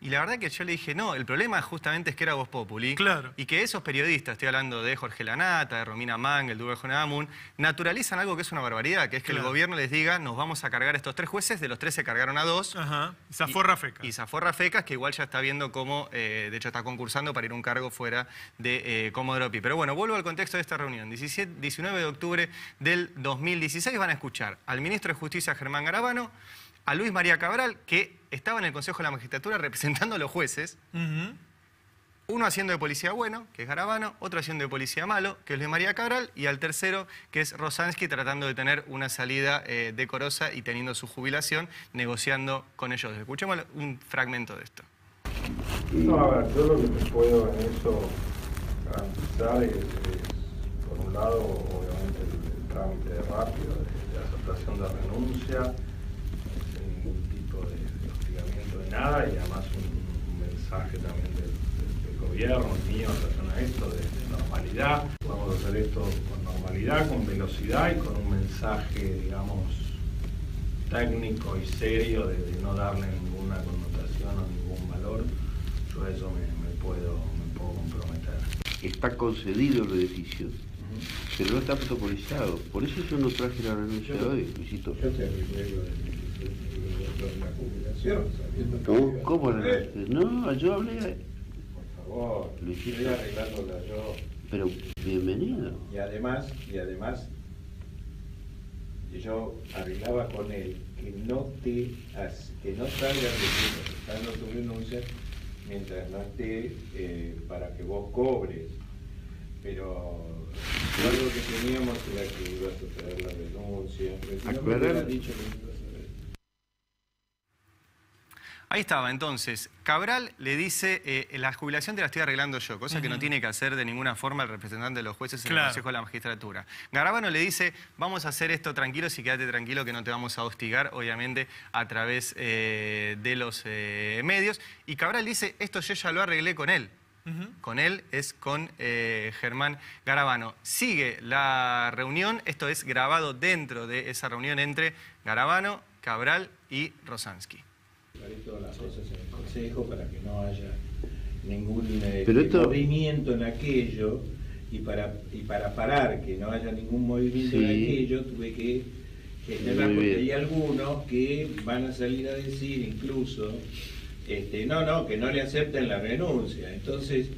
Y la verdad que yo le dije, no, el problema justamente es que era Vox Populi. Claro. Y que esos periodistas, estoy hablando de Jorge Lanata, de Romina Mang, el Dube Jonamun, naturalizan algo que es una barbaridad, que es que el gobierno les diga, nos vamos a cargar estos tres jueces, de los tres se cargaron a dos. Ajá. Y zafó Rafecas. Y zafó Rafecas, que igual ya está viendo cómo, eh, de hecho está concursando para ir a un cargo fuera de eh, Comodoro Pi. Pero bueno, vuelvo al contexto de esta reunión. 17, 19 de octubre del 2016 van a escuchar al ministro de Justicia Germán Garabano, a Luis María Cabral, que estaba en el Consejo de la Magistratura (laughs) representando a los jueces, uno haciendo de policía bueno, que es Garabano, otro haciendo de policía malo, que es Luis María Cabral, y al tercero, que es Rosansky, tratando de tener una salida eh, decorosa y teniendo su jubilación, negociando con ellos. Escuchemos un fragmento de esto. No, a ver, yo lo que te puedo en eso garantizar es, es, por un lado, obviamente, el, el trámite rápido de, de aceptación de renuncia, sin ningún tipo de, de y además un, mensaje también del, del- del gobierno, mío, en relación a esto, de, de normalidad. Vamos a hacer esto con normalidad, con velocidad y con un mensaje, digamos, técnico y serio de, de no darle ninguna connotación o ningún valor, yo a eso me, me puedo, me puedo comprometer. Está concedido el beneficio, pero no está protocolizado. Por eso yo no traje la renuncia Yo- hoy, Luisito. Yo te de, la jubilación, ¿Cómo? No, yo hablé, Por favor, estoy arreglándola yo. pero bienvenido. Y además, y además, yo arreglaba con él que no te que no salgas de aceptando tu renuncia mientras no esté eh, para que vos cobres. Pero algo que teníamos era que ibas a traer la renuncia. Pero si no me Aclarar- hubieras dicho que ibas a ver. Ahí estaba, entonces, Cabral le dice, eh, la jubilación te la estoy arreglando yo, cosa que no tiene que hacer de ninguna forma el representante de los jueces en Claro. el Consejo de la Magistratura. Garabano le dice, vamos a hacer esto tranquilos y quédate tranquilo que no te vamos a hostigar, obviamente, a través eh, de los eh, medios. Y Cabral dice, esto yo ya lo arreglé con él. Con él es con eh, Germán Garabano. Sigue la reunión, esto es grabado dentro de esa reunión entre Garabano, Cabral y Rosansky. Todas las cosas en el Consejo para que no haya ningún eh, esto- movimiento en aquello y para, y para parar que no haya ningún movimiento en aquello tuve que gestionar porque hay algunos que van a salir a decir incluso este, no, no, que no le acepten la renuncia. Entonces,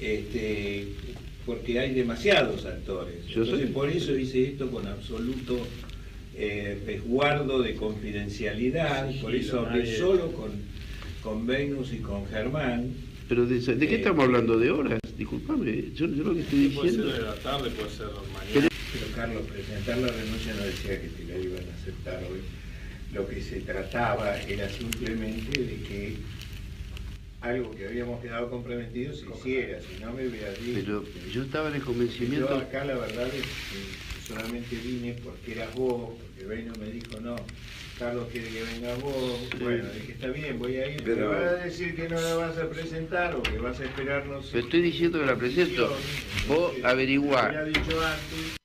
este, porque hay demasiados actores. Yo Entonces, soy- por eso hice esto con absoluto eh, resguardo de confidencialidad, Sí, por eso hablé nadie- solo con, con Venus y con Germán. Pero de, ¿de qué Eh, estamos hablando? ¿De horas? Disculpame, yo, yo lo que estoy Puede ser diciendo... de la tarde, puede ser mañana. Pero, pero, Carlos, presentar la renuncia no decía que te la iban a aceptar hoy. Lo que se trataba era simplemente de que algo que habíamos quedado comprometidos se hiciera, si no me hubieras dicho. Pero yo estaba en el Yo convencimiento... acá la verdad es que solamente vine porque eras vos, porque Beno me dijo no, Carlos quiere que vengas vos, bueno, dije está bien, voy a ir, pero Pero- vas a decir que no la vas a presentar o que vas a esperar no sé. Pero estoy diciendo que la presento. Vos antes.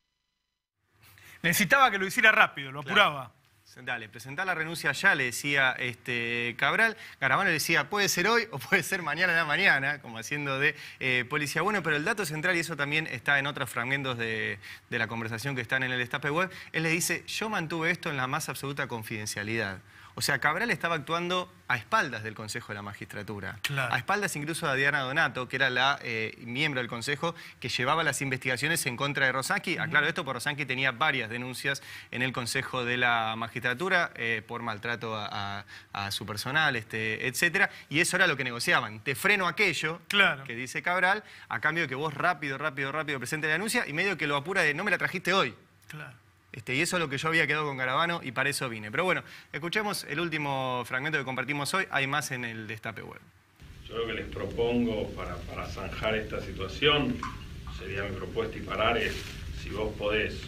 Necesitaba que lo hiciera rápido, lo Claro. Dale, presentar la renuncia ya, le decía este, Cabral. Garabano le decía, puede ser hoy o puede ser mañana en la mañana, como haciendo de eh, policía. Bueno, pero el dato central, y eso también está en otros fragmentos de, de la conversación que están en el destape web, él le dice, yo mantuve esto en la más absoluta confidencialidad. O sea, Cabral estaba actuando a espaldas del Consejo de la Magistratura. Claro. A espaldas incluso de Diana Donato, que era la eh, miembro del Consejo que llevaba las investigaciones en contra de Rosanqui. Aclaro esto, porque Rosanqui tenía varias denuncias en el Consejo de la Magistratura eh, por maltrato a, a- a su personal, este, etcétera. Y eso era lo que negociaban. Te freno aquello, que dice Cabral, a cambio de que vos rápido, rápido, rápido presente la denuncia y medio que lo apura de no me la trajiste hoy. Claro. Este, y eso es lo que yo había quedado con Garabano y para eso vine. Pero bueno, escuchemos el último fragmento que compartimos hoy. Hay más en el destape web. Yo lo que les propongo para, para zanjar esta situación, sería mi propuesta y parar, es si vos podés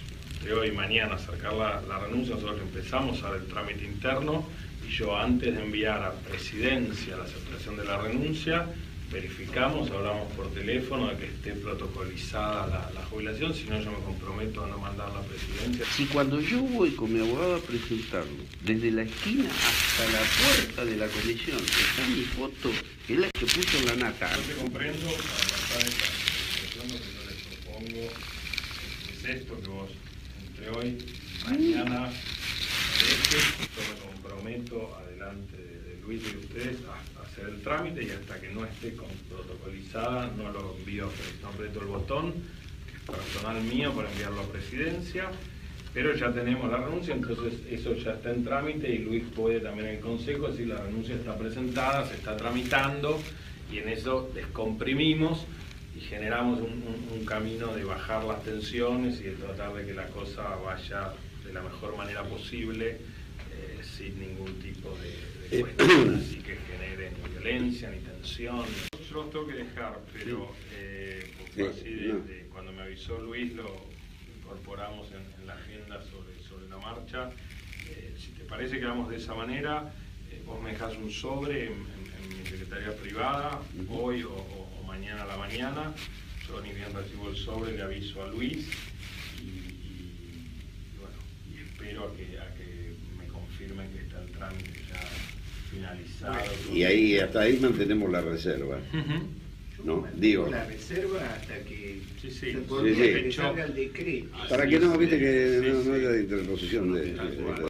de hoy y mañana acercar la, la renuncia, nosotros empezamos a dar el trámite interno y yo antes de enviar a presidencia la aceptación de la renuncia, verificamos, hablamos por teléfono de que esté protocolizada la, la jubilación, si no yo me comprometo a no mandar la presidencia. Si cuando yo voy con mi abogado a presentarlo, desde la esquina hasta la puerta de la comisión, está mi foto, que es la que puso en la nata. Yo te comprendo, para esta situación lo que yo les propongo es esto que vos entre hoy, mañana, dejes, yo me comprometo adelante de, de Luis y de ustedes a hacer el trámite y hasta que no esté con- protocolizada no lo envío, no aprieto el botón, que es personal mío para enviarlo a presidencia. Pero ya tenemos la renuncia, entonces eso ya está en trámite y Luis puede también en el Consejo decir la renuncia está presentada, se está tramitando y en eso descomprimimos y generamos un, un- un camino de bajar las tensiones y de tratar de que la cosa vaya de la mejor manera posible eh, sin ningún tipo de, de cuestión así que ni violencia ni tensión. Yo los tengo que dejar, pero eh, fue Sí, así de- cuando me avisó Luis lo incorporamos en, en la agenda sobre, sobre la marcha. Eh, si te parece que vamos de esa manera, eh, vos me dejas un sobre en, en- en mi secretaría privada, hoy o, o- o mañana a la mañana. Yo ni bien recibo el sobre, le aviso a Luis y, y- y bueno, y espero a que me confirmen que está el trámite ya finalizado. Y ahí, hasta ahí mantenemos la reserva. Ujú. ¿No? Digo. La reserva hasta que Sí, sí. se podría Sí, sí. que salga el decreto. Para que no, viste que no, no haya interposición de, de-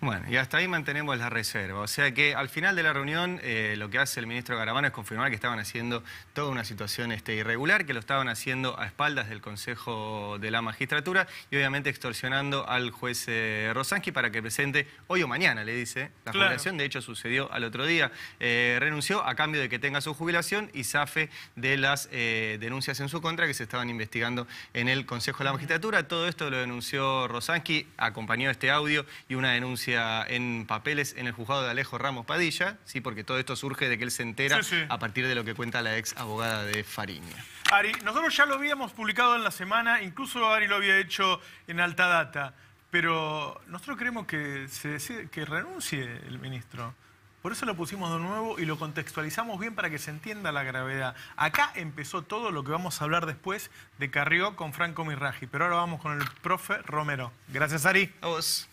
Bueno, y hasta ahí mantenemos la reserva. O sea que al final de la reunión eh, lo que hace el ministro Garabano es confirmar que estaban haciendo toda una situación este, irregular, que lo estaban haciendo a espaldas del Consejo de la Magistratura y obviamente extorsionando al juez eh, Rosansky para que presente hoy o mañana, le dice, la Claro. jubilación. De hecho, sucedió al otro día. Eh, renunció a cambio de que tenga su jubilación y zafe de las eh, denuncias en su contra que se estaban investigando en el Consejo de la Magistratura. Todo esto lo denunció Rosansky, acompañó este audio y una denuncia en papeles en el juzgado de Alejo Ramos Padilla, sí, porque todo esto surge de que él se entera Sí, sí. a partir de lo que cuenta la ex abogada de Fariña. Ari, nosotros ya lo habíamos publicado en la semana, incluso Ari lo había hecho en alta data, pero nosotros queremos que, se decide- que renuncie el ministro. Por eso lo pusimos de nuevo y lo contextualizamos bien para que se entienda la gravedad. Acá empezó todo lo que vamos a hablar después de Carrió con Franco Mirraji, pero ahora vamos con el profe Romero. Gracias, Ari. A vos.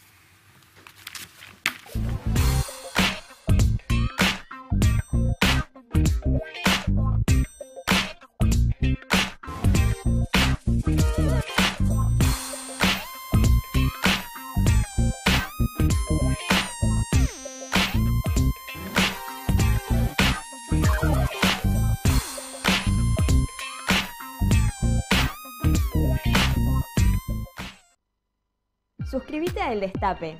Suscríbete a El Destape,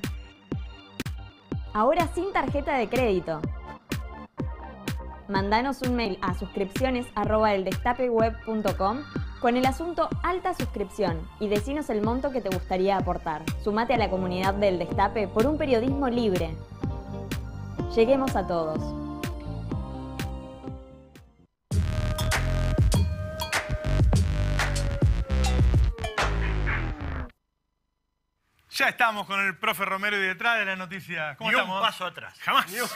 Ahora sin tarjeta de crédito. Mandanos un mail a suscripciones@eldestapeweb.com con el asunto alta suscripción y decinos el monto que te gustaría aportar. Sumate a la comunidad del Destape por un periodismo libre. Lleguemos a todos. Ya estamos con el profe Romero y detrás de la noticia. ¿Cómo Ni estamos? un paso atrás. Jamás. Ni un,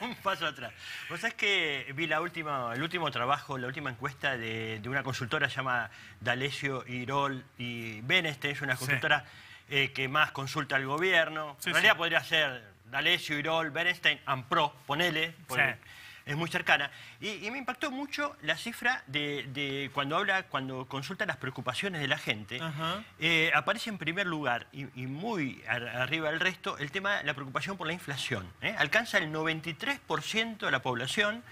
(laughs) un paso atrás. Vos sabés que vi la última, el último trabajo, la última encuesta de, de una consultora llamada D'Alessio, Irol y Beneste. Es una consultora eh, que más consulta al gobierno. Sí, en realidad sí. podría ser D'Alessio, Irol, Bernstein, Ampro, ponele. Sí. Es muy cercana. Y, y me impactó mucho la cifra de, de cuando habla, cuando consulta las preocupaciones de la gente. Eh, aparece en primer lugar y, y muy ar- arriba del resto el tema de la preocupación por la inflación. ¿eh? Alcanza el 93% de la población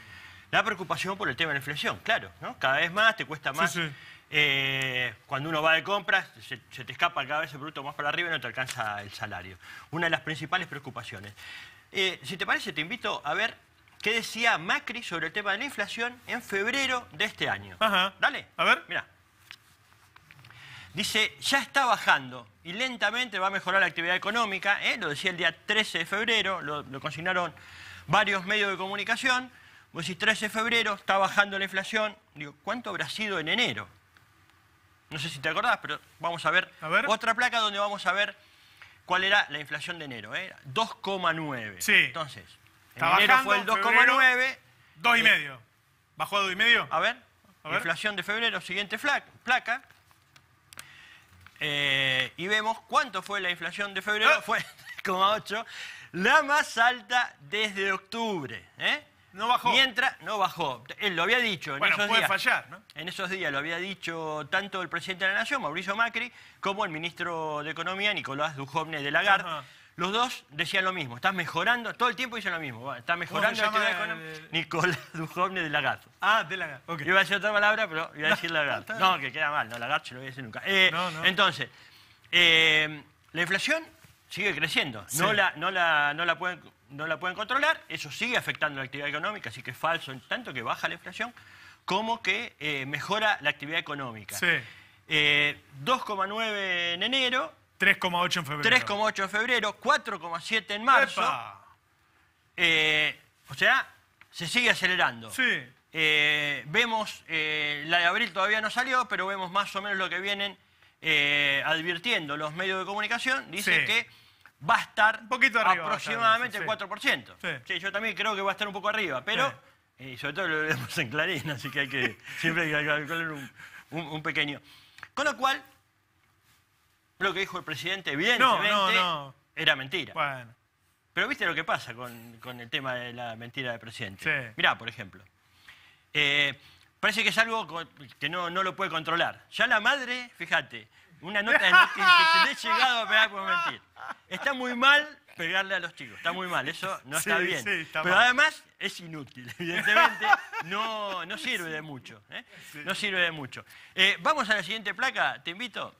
la preocupación por el tema de la inflación. Claro, ¿no? cada vez más te cuesta más. Sí, sí. Eh, cuando uno va de compras, se, se te escapa cada vez el producto más para arriba y no te alcanza el salario. Una de las principales preocupaciones. Eh, si te parece, te invito a ver qué decía Macri sobre el tema de la inflación en febrero de este año. Ajá. Dale. A ver. Mira. Dice, ya está bajando y lentamente va a mejorar la actividad económica. ¿eh? Lo decía el día 13 de febrero, lo, lo consignaron varios medios de comunicación. Vos decís 13 de febrero, está bajando la inflación. Digo, ¿cuánto habrá sido en enero? No sé si te acordás, pero vamos a ver, otra placa donde vamos a ver cuál era la inflación de enero. ¿eh? 2,9. Sí. Entonces, en enero bajando, fue el febrero, 2,9. Dos y Eh, medio. ¿Bajó a dos y medio? A ver, A ver. inflación de febrero, siguiente fla- placa. Eh, y vemos cuánto fue la inflación de febrero. Ah. Fue (laughs) 3,8, la más alta desde octubre. ¿eh? No bajó. Mientras, no bajó. Él lo había dicho en Bueno, esos puede días. fallar, ¿no? En esos días lo había dicho tanto el presidente de la Nación, Mauricio Macri, como el ministro de Economía, Nicolás Dujovne de Lagarde. Los dos decían lo mismo, está mejorando, todo el tiempo dicen lo mismo, está mejorando la llama actividad el- económica. Nicolás Dujovne de Lagarde. Ah, de la... ok. Iba a decir otra palabra, pero iba a (laughs) decir No, Lagarde. está No, que queda mal, no, Lagarde se lo voy a decir nunca. Eh, No, no. Entonces, eh, la inflación sigue creciendo, Sí. no, la, no, la, no, la pueden, no la pueden controlar, eso sigue afectando la actividad económica, así que es falso, tanto que baja la inflación como que eh, mejora la actividad económica. Sí. Eh, 2,9 en enero, 3,8 en febrero. 3,8 en febrero, 4,7 en marzo. Eh, o sea, se sigue acelerando. Sí. Eh, vemos, eh, la de abril todavía no salió, pero vemos más o menos lo que vienen advirtiendo los medios de comunicación. Dice Sí. que va a estar poquito arriba aproximadamente el 4%. Sí. Sí, yo también creo que va a estar un poco arriba, pero y sobre todo lo vemos en Clarín, así que hay que siempre hay que calcular un, un- un pequeño. Con lo cual, lo que dijo el presidente, evidentemente, no, no. era mentira. Bueno. Pero viste lo que pasa con, con el tema de la mentira del presidente. Sí. Mirá, por ejemplo. Eh, parece que es algo que no, no lo puede controlar. Ya la madre, fíjate, una nota de que le he llegado a pegar por mentir. Está muy mal pegarle a los chicos, está muy mal, eso no está Sí, bien. sí, está Pero mal. además es inútil, evidentemente no, no sirve de mucho. ¿eh? No sirve de mucho. Eh, vamos a la siguiente placa, te invito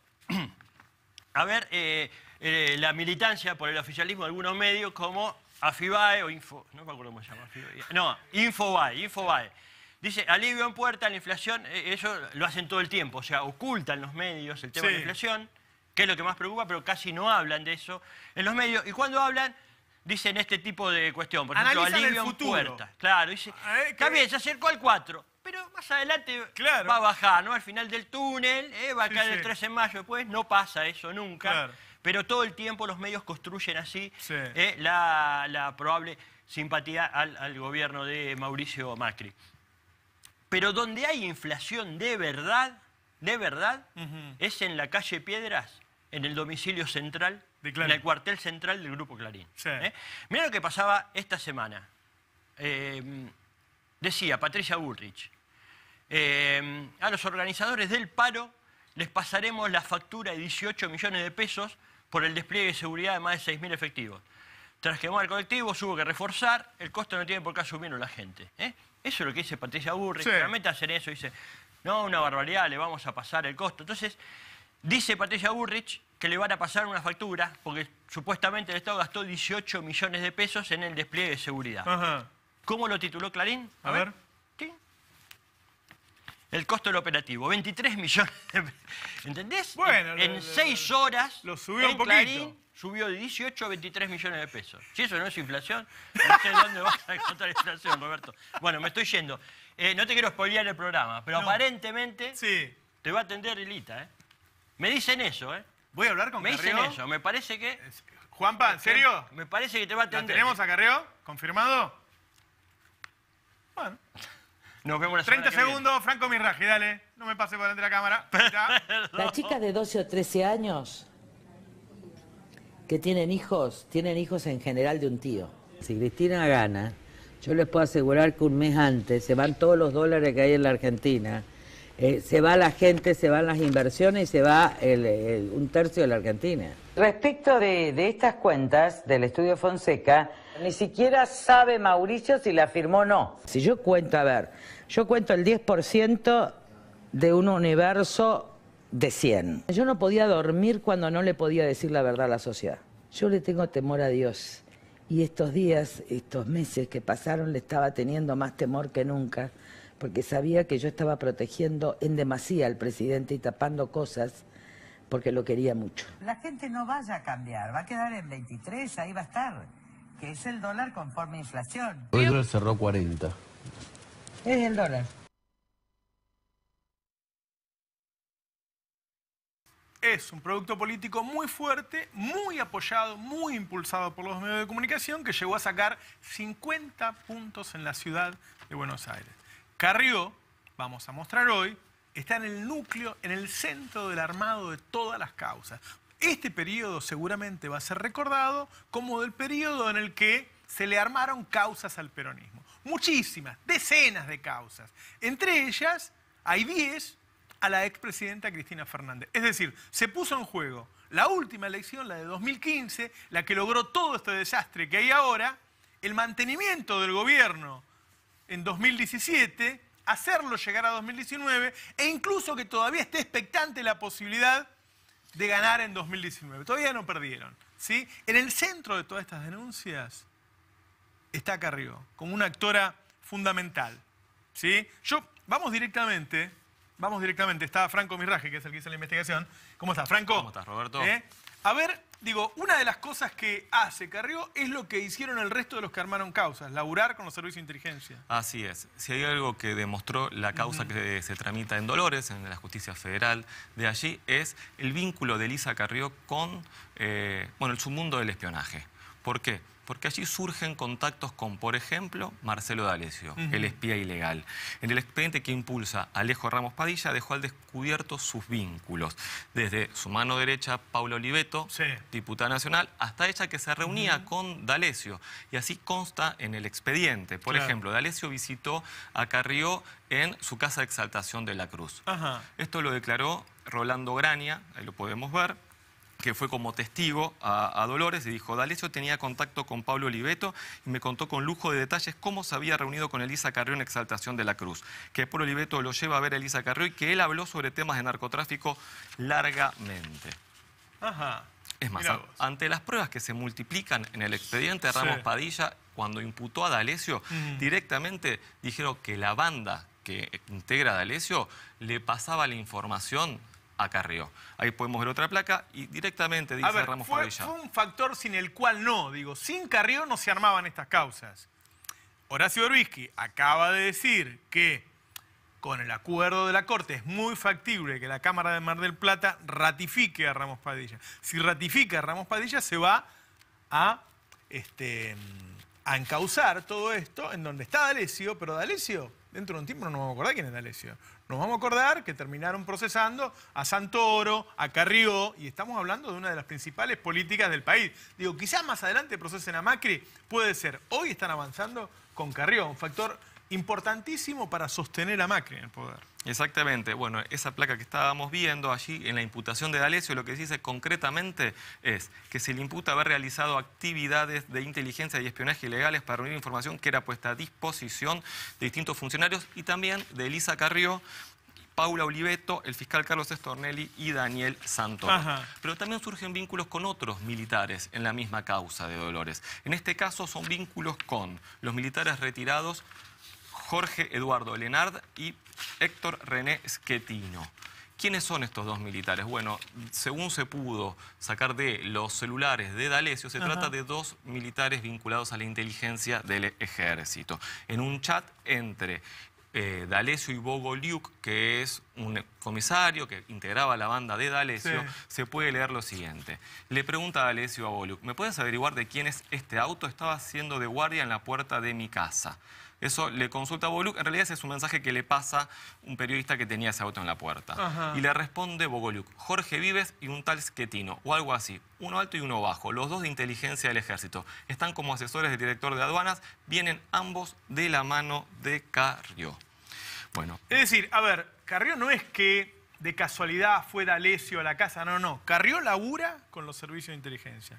a ver eh, eh, la militancia por el oficialismo de algunos medios como Afibae o Info, no me acuerdo cómo se llama, Afibae. no, Infobae, Infobae. Dice, alivio en puerta, la inflación, eh, eso lo hacen todo el tiempo, o sea, ocultan los medios el tema de la inflación, que es lo que más preocupa, pero casi no hablan de eso en los medios. Y cuando hablan, dicen este tipo de cuestión, por ejemplo, Analizan alivio en puerta. Claro, dice, está que- bien, se acercó al 4, pero más adelante Claro. va a bajar, ¿no? Al final del túnel, eh, va a Sí, caer el 13 de mayo después, no pasa eso nunca. Claro. Pero todo el tiempo los medios construyen así Sí. eh, la, la probable simpatía al, al gobierno de Mauricio Macri. Pero donde hay inflación de verdad, de verdad, es en la calle Piedras, en el domicilio central, en el cuartel central del Grupo Clarín. Sí. ¿eh? Mirá lo que pasaba esta semana. Decía Patricia Bullrich, eh, a los organizadores del paro les pasaremos la factura de 18 millones de pesos por el despliegue de seguridad de más de 6.000 efectivos. Tras quemar el colectivo, hubo que reforzar, el costo no tiene por qué asumirlo la gente. ¿eh? Eso es lo que dice Patricia Sí. realmente hacen eso, dice, no, una barbaridad, le vamos a pasar el costo. Entonces, dice Patricia Bullrich, que le van a pasar una factura, porque supuestamente el Estado gastó 18 millones de pesos en el despliegue de seguridad. Ajá. ¿Cómo lo tituló Clarín? A ver. El costo del operativo, 23 millones de pesos. ¿Entendés? Bueno, en, en lo- seis horas, lo subió en un poquito. Clarín subió de 18 a 23 millones de pesos. Si eso no es inflación, no sé dónde vas a encontrar inflación, Roberto. Bueno, me estoy yendo. Eh, no te quiero spoilear el programa, pero No. aparentemente Sí. te va a atender Elita, ¿eh? Me dicen eso, ¿eh? Voy a hablar con Me dicen Carrió. eso, me parece que... Juanpa, ¿en serio? Me parece que te va a ¿La atender. tenemos a Carrió? ¿Confirmado? Bueno. Nos vemos la 30 semana que viene. segundos, Franco Mirraji, dale. No me pase por delante de la cámara. Las (laughs) chicas de 12 o 13 años que tienen hijos, tienen hijos en general de un tío. Si Cristina gana, yo les puedo asegurar que un mes antes se van todos los dólares que hay en la Argentina, eh, se va la gente, se van las inversiones y se va el- el- un tercio de la Argentina. Respecto de, de estas cuentas del estudio Fonseca, ni siquiera sabe Mauricio si la firmó o no. Si yo cuento, a ver, yo cuento el 10% de un universo de 100. Yo no podía dormir cuando no le podía decir la verdad a la sociedad. Yo le tengo temor a Dios. Y estos días, estos meses que pasaron, le estaba teniendo más temor que nunca, porque sabía que yo estaba protegiendo en demasía al presidente y tapando cosas porque lo quería mucho. La gente no vaya a cambiar, va a quedar en 23, ahí va a estar, que es el dólar conforme inflación. Hoy el dólar cerró 40. Es el dólar. Es un producto político muy fuerte, muy apoyado, muy impulsado por los medios de comunicación, que llegó a sacar 50 puntos en la ciudad de Buenos Aires. Carrió, vamos a mostrar hoy, está en el núcleo, en el centro del armado de todas las causas. Este periodo seguramente va a ser recordado como del periodo en el que se le armaron causas al peronismo. Muchísimas, decenas de causas. Entre ellas hay 10 a la expresidenta Cristina Fernández. Es decir, se puso en juego la última elección, la de 2015, la que logró todo este desastre que hay ahora, el mantenimiento del gobierno en 2017, hacerlo llegar a 2019 e incluso que todavía esté expectante la posibilidad de ganar en 2019. Todavía no perdieron. ¿sí? En el centro de todas estas denuncias está Carrió, como una actora fundamental. ¿sí? Yo, vamos directamente, vamos directamente, está Franco Mirraje, que es el que hizo la investigación. ¿Cómo estás, Franco? ¿Cómo estás, Roberto? ¿Eh? A ver, digo, una de las cosas que hace Carrió es lo que hicieron el resto de los que armaron causas, laburar con los servicios de inteligencia. Así es. Si hay algo que demostró la causa que se tramita en Dolores, en la justicia federal de allí, es el vínculo de Elisa Carrió con eh, bueno, el submundo del espionaje. ¿Por qué? Porque allí surgen contactos con, por ejemplo, Marcelo D'Alessio, el espía ilegal. En el expediente que impulsa Alejo Ramos Padilla dejó al descubierto sus vínculos. Desde su mano derecha, Paula Oliveto, diputada nacional, hasta ella que se reunía con D'Alessio. Y así consta en el expediente. Por Claro. ejemplo, D'Alessio visitó a Carrió en su casa de exaltación de la Cruz. Ajá. Esto lo declaró Rolando Graña, ahí lo podemos ver, que fue como testigo a, a Dolores y dijo, D'Alessio tenía contacto con Pablo Oliveto y me contó con lujo de detalles cómo se había reunido con Elisa Carrió en Exaltación de la Cruz, que Pablo Oliveto lo lleva a ver a Elisa Carrió y que él habló sobre temas de narcotráfico largamente. Ajá. Es más, ante las pruebas que se multiplican en el expediente, Sí. Ramos Padilla, cuando imputó a D'Alessio, Mm. directamente dijeron que la banda que integra a D'Alessio le pasaba la información a Carrió. Ahí podemos ver otra placa y directamente dice A ver, Ramos fue, Padilla. fue un factor sin el cual no, digo, sin Carrió no se armaban estas causas. Horacio Berbisky acaba de decir que con el acuerdo de la Corte es muy factible que la Cámara de Mar del Plata ratifique a Ramos Padilla. Si ratifica a Ramos Padilla se va a, este, a encauzar todo esto en donde está D'Alessio, pero D'Alessio, dentro de un tiempo no nos vamos a acordar quién es D'Alessio. Nos vamos a acordar que terminaron procesando a Santoro, a Carrió, y estamos hablando de una de las principales políticas del país. Digo, quizás más adelante procesen a Macri, puede ser. Hoy están avanzando con Carrió, un factor importantísimo para sostener a Macri en el poder. Exactamente. Bueno, esa placa que estábamos viendo allí en la imputación de D'Alessio, lo que dice concretamente es que se le imputa haber realizado actividades de inteligencia y espionaje ilegales para reunir información que era puesta a disposición de distintos funcionarios y también de Elisa Carrió Paula Oliveto, el fiscal Carlos Estornelli y Daniel Santoro. Ajá. Pero también surgen vínculos con otros militares en la misma causa de Dolores. En este caso son vínculos con los militares retirados Jorge Eduardo Lenard y Héctor René Schettino. ¿Quiénes son estos dos militares? Bueno, según se pudo sacar de los celulares de D'Alessio, se Ajá. trata de dos militares vinculados a la inteligencia del ejército. En un chat entre eh, D'Alessio y Bogoliuk, que es un comisario que integraba la banda de D'Alessio, Sí. se puede leer lo siguiente. Le pregunta a D'Alessio a Bogoliuk, ¿me puedes averiguar de quién es este auto? Estaba haciendo de guardia en la puerta de mi casa. Eso le consulta a Bogoliuk. En realidad ese es un mensaje que le pasa un periodista que tenía ese auto en la puerta. Ajá. Y le responde Bogoliuk, Jorge Vives y un tal Schettino, o algo así. Uno alto y uno bajo, los dos de inteligencia del ejército. Están como asesores del director de aduanas, vienen ambos de la mano de Carrió. Bueno, Es decir, a ver, Carrió no es que de casualidad fue D'Alessio a la casa, no, no. Carrió labura con los servicios de inteligencia.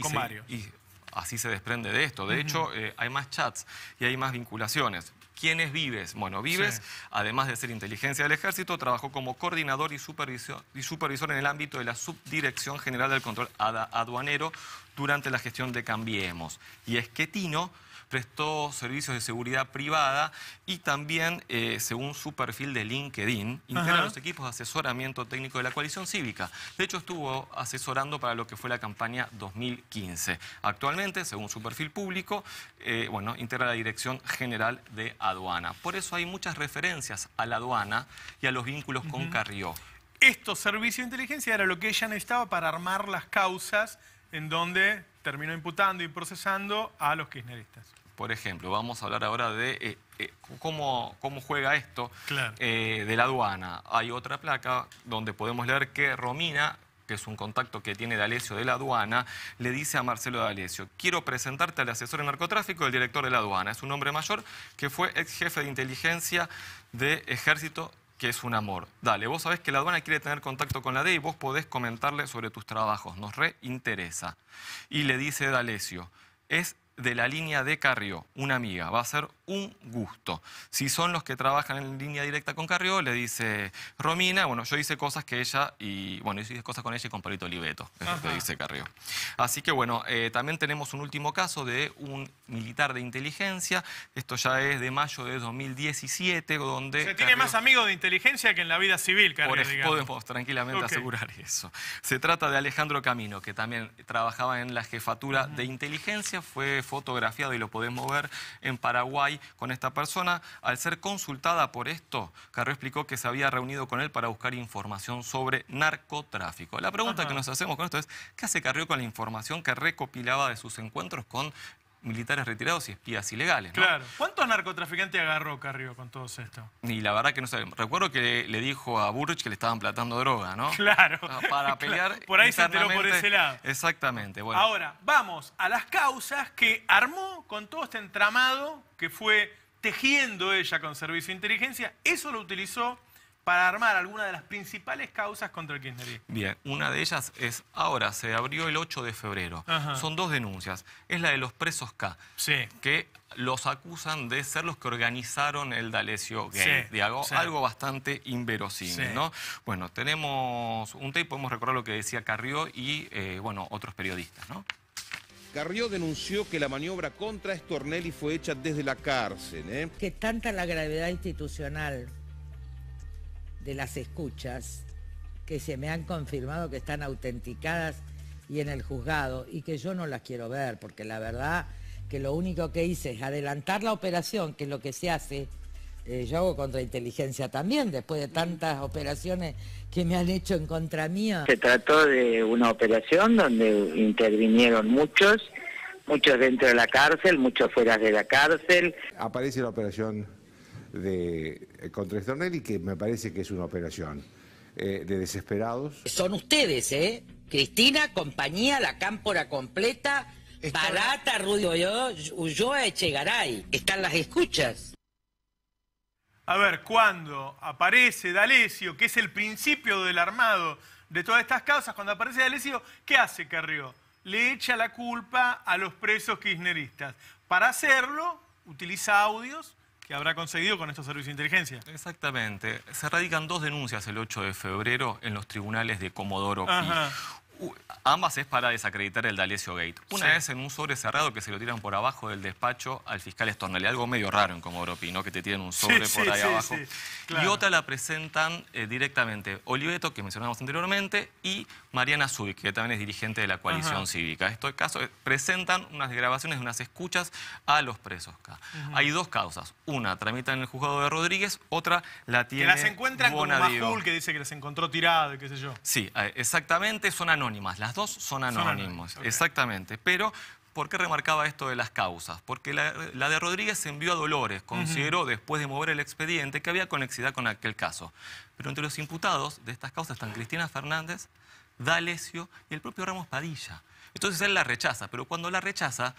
Con varios. Y así se desprende de esto. De hecho, eh, hay más chats y hay más vinculaciones. ¿Quién es Vives? Bueno, Vives, Sí. además de ser inteligencia del ejército, trabajó como coordinador y supervisor, y supervisor en el ámbito de la Subdirección General del Control Aduanero durante la gestión de Cambiemos. Y Esquetino prestó servicios de seguridad privada y también, eh, según su perfil de LinkedIn, integra Ajá. los equipos de asesoramiento técnico de la coalición cívica. De hecho, estuvo asesorando para lo que fue la campaña 2015. Actualmente, según su perfil público, eh, bueno, integra la Dirección General de Aduana. Por eso hay muchas referencias a la aduana y a los vínculos con Carrió. Estos servicios de inteligencia era lo que ella necesitaba para armar las causas en donde terminó imputando y procesando a los kirchneristas. Por ejemplo, vamos a hablar ahora de eh, eh, cómo, cómo juega esto Claro. eh, de la aduana. Hay otra placa donde podemos leer que Romina, que es un contacto que tiene D'Alessio de la aduana, le dice a Marcelo D'Alessio, quiero presentarte al asesor en narcotráfico del director de la aduana. Es un hombre mayor que fue ex jefe de inteligencia de ejército que es un amor. Dale, vos sabés que la aduana quiere tener contacto con la DEI y vos podés comentarle sobre tus trabajos, nos reinteresa. Y le dice D'Alessio, es de la línea de Carrió, una amiga, va a ser un gusto. Si son los que trabajan en línea directa con Carrió, le dice Romina, bueno, yo hice cosas que ella, y bueno, yo hice cosas con ella y con Palito Oliveto, es lo que Ajá. dice Carrió. Así que bueno, eh, también tenemos un último caso de un militar de inteligencia, esto ya es de mayo de 2017, donde... Se tiene más amigos de inteligencia que en la vida civil, Carrió, por digamos. podemos tranquilamente asegurar eso. Se trata de Alejandro Camino, que también trabajaba en la jefatura de inteligencia, fue fotografiado y lo podemos ver en Paraguay con esta persona. Al ser consultada por esto, Carrió explicó que se había reunido con él para buscar información sobre narcotráfico. La pregunta Ajá. que nos hacemos con esto es, ¿qué hace Carrió con la información que recopilaba de sus encuentros con militares retirados y espías ilegales? ¿no? Claro. ¿Cuántos narcotraficantes agarró Carrió con todo esto? Y la verdad que no sé. Recuerdo que le dijo a Burrich que le estaban platando droga, ¿no? (laughs) Claro. Ah, Para pelear. Claro. Por ahí se enteró por ese lado. Exactamente. Bueno. Ahora, vamos a las causas que armó con todo este entramado que fue tejiendo ella con servicio de inteligencia. Eso lo utilizó para armar algunas de las principales causas contra el kirchnerismo. Bien, una de ellas es ahora, se abrió el 8 de febrero. Ajá. Son dos denuncias. Es la de los presos K, Sí. que los acusan de ser los que organizaron el D'Alessio Gay, Sí, de algo, sí. algo bastante inverosímil, Sí. ¿no? Bueno, tenemos un tape, podemos recordar lo que decía Carrió y, eh, bueno, otros periodistas, ¿no? Carrió denunció que la maniobra contra Stornelli fue hecha desde la cárcel. ¿eh? que tanta la gravedad institucional de las escuchas que se me han confirmado que están autenticadas y en el juzgado y que yo no las quiero ver porque la verdad que lo único que hice es adelantar la operación, que es lo que se hace. eh, yo hago contrainteligencia también, después de tantas operaciones que me han hecho en contra mía. Se trató de una operación donde intervinieron muchos, muchos dentro de la cárcel, muchos fuera de la cárcel. Aparece la operación de eh, contra Stornelli, que me parece que es una operación eh, de desesperados. Son ustedes, ¿eh? Cristina, compañía, la cámpora completa, Barata, Rudy Ulloa, Echegaray. Están las escuchas. A ver, cuando aparece D'Alessio, que es el principio del armado de todas estas causas, cuando aparece D'Alessio, ¿qué hace Carrió? Le echa la culpa a los presos kirchneristas. Para hacerlo, utiliza audios que habrá conseguido con estos servicios de inteligencia. Exactamente. Se radican dos denuncias el 8 de febrero en los tribunales de Comodoro Pi. Ambas es para desacreditar el D'Alessio Gate. Una Sí. es en un sobre cerrado que se lo tiran por abajo del despacho al fiscal Estornelli. Algo medio raro en Comodoro ¿no? Que te tiran un sobre Sí, por sí, ahí abajo. Y otra la presentan eh, directamente Oliveto, que mencionamos anteriormente, y Mariana Zubik, que también es dirigente de la coalición Ajá. cívica. Estos casos eh, presentan unas grabaciones unas escuchas a los presos acá. Hay dos causas. Una tramita en el juzgado de Rodríguez, otra la Que tiene las encuentran con. Majul, que dice que las encontró tirado y qué sé yo. Sí, eh, exactamente, son anónimas. Las dos son anónimos, exactamente. Pero, ¿por qué remarcaba esto de las causas? Porque la, la de Rodríguez se envió a Dolores, consideró, después de mover el expediente, que había conexidad con aquel caso. Pero entre los imputados de estas causas están Cristina Fernández, D'Alessio y el propio Ramos Padilla. Entonces él la rechaza, pero cuando la rechaza,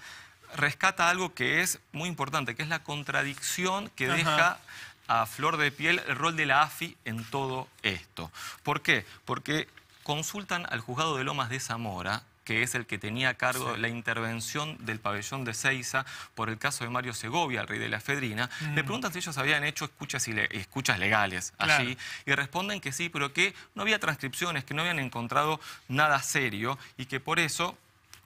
rescata algo que es muy importante, que es la contradicción que Ajá. deja a flor de piel el rol de la AFI en todo esto. ¿Por qué? Porque consultan al juzgado de Lomas de Zamora, que es el que tenía a cargo la intervención del pabellón de Ceiza por el caso de Mario Segovia, el rey de la efedrina. Mm. Le preguntan si ellos habían hecho escuchas, escuchas legales allí y responden que sí, pero que no había transcripciones, que no habían encontrado nada serio y que por eso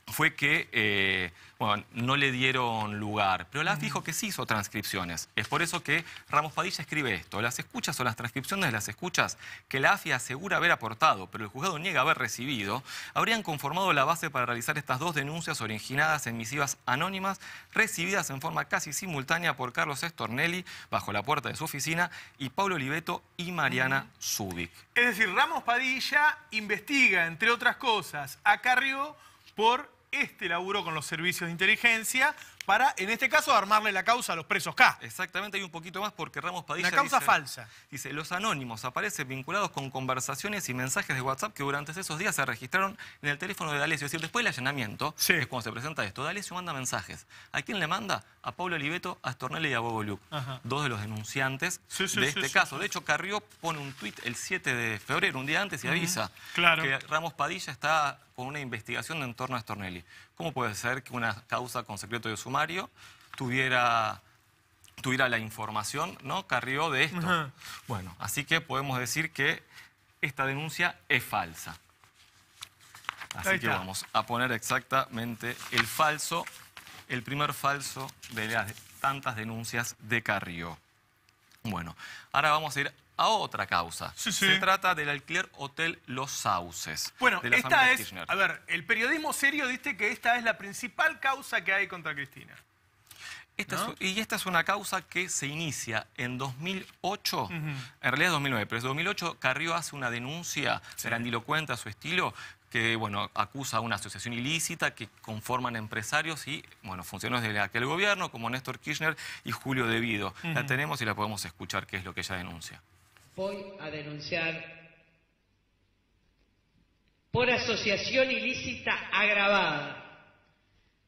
fue que eh, bueno, no le dieron lugar. Pero la AFI dijo que sí hizo transcripciones. Es por eso que Ramos Padilla escribe esto. Las escuchas o las transcripciones de las escuchas que la AFI asegura haber aportado, pero el juzgado niega haber recibido, habrían conformado la base para realizar estas dos denuncias originadas en misivas anónimas recibidas en forma casi simultánea por Carlos Estornelli bajo la puerta de su oficina y Pablo Oliveto y Mariana Zubik. Es decir, Ramos Padilla investiga, entre otras cosas, a Carrió por este laburo con los servicios de inteligencia para, en este caso, armarle la causa a los presos K. Exactamente, hay un poquito más porque Ramos Padilla Una causa dice- falsa. Dice, los anónimos aparecen vinculados con conversaciones y mensajes de WhatsApp que durante esos días se registraron en el teléfono de D'Alessio. Es decir, después del allanamiento, es cuando se presenta esto. D'Alessio manda mensajes. ¿A quién le manda? A Pablo Oliveto, a Stornelli y a Bobo Ajá. dos de los denunciantes Sí, sí, de este caso. De hecho, Carrió pone un tuit el 7 de febrero, un día antes, y avisa claro. que Ramos Padilla está con una investigación en torno a Stornelli. ¿Cómo puede ser que una causa con secreto de sumario tuviera tuviera la información, ¿no? Carrió de esto. Ajá. Bueno, así que podemos decir que esta denuncia es falsa. Así que vamos a poner exactamente el falso, el primer falso de las tantas denuncias de Carrió. Bueno, ahora vamos a ir a otra causa. Sí, sí. Se trata del alquiler Hotel Los Sauces. Bueno, de la esta es, Kirchner. a ver, el periodismo serio dice que esta es la principal causa que hay contra Cristina. Esta ¿No? es- y esta es una causa que se inicia en 2008, Ujú. en realidad 2009, pero en 2008 Carrió hace una denuncia grandilocuente a su estilo que bueno, acusa a una asociación ilícita que conforman empresarios y bueno, funcionarios de aquel gobierno como Néstor Kirchner y Julio Devido. La Ujú. tenemos y la podemos escuchar qué es lo que ella denuncia. Voy a denunciar por asociación ilícita agravada,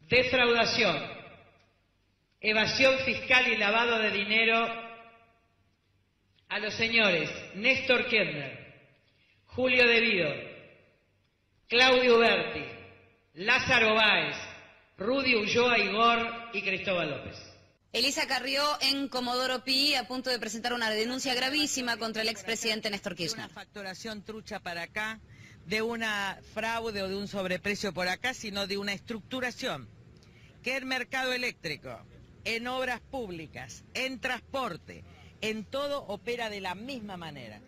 defraudación, evasión fiscal y lavado de dinero a los señores Néstor Kirchner, Julio Devido, Claudio Berti, Lázaro Báez, Rudy Ulloa Igor y Cristóbal López. Elisa Carrió en Comodoro Pi a punto de presentar una denuncia gravísima contra el expresidente Néstor Kirchner. Una facturación trucha para acá, de una fraude o de un sobreprecio por acá, sino de una estructuración que el mercado eléctrico, en obras públicas, en transporte, en todo opera de la misma manera.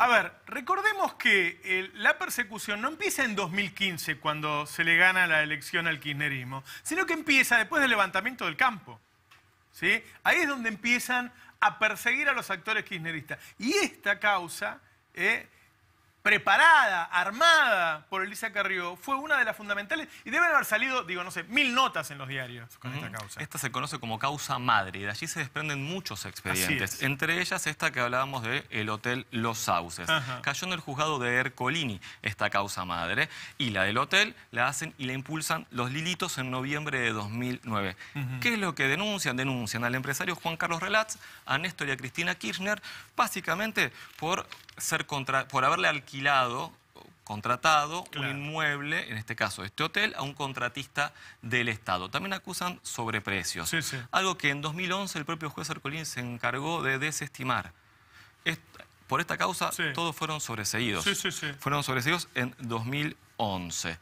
A ver, recordemos que eh, la persecución no empieza en 2015 cuando se le gana la elección al kirchnerismo, sino que empieza después del levantamiento del campo. ¿sí? Ahí es donde empiezan a perseguir a los actores kirchneristas. Y esta causa, eh, preparada, armada por Elisa Carrió, fue una de las fundamentales y deben haber salido, digo, no sé, mil notas en los diarios con esta causa. Esta se conoce como causa madre y de allí se desprenden muchos expedientes. es. Entre ellas esta que hablábamos de el Hotel Los Sauces. Ajá. Cayó en el juzgado de Ercolini esta causa madre y la del hotel la hacen y la impulsan los Lilitos en noviembre de 2009. Ujú. ¿Qué es lo que denuncian? Denuncian al empresario Juan Carlos Relatz, a Néstor y a Cristina Kirchner, básicamente por, ser contra, por haberle alquilado contratado un inmueble, en este caso este hotel, a un contratista del Estado. También acusan sobreprecios. Algo que en 2011 el propio juez Arcolín se encargó de desestimar. Est- por esta causa, todos fueron sobreseídos. Sí, sí, sí. Fueron sobreseídos en 2011.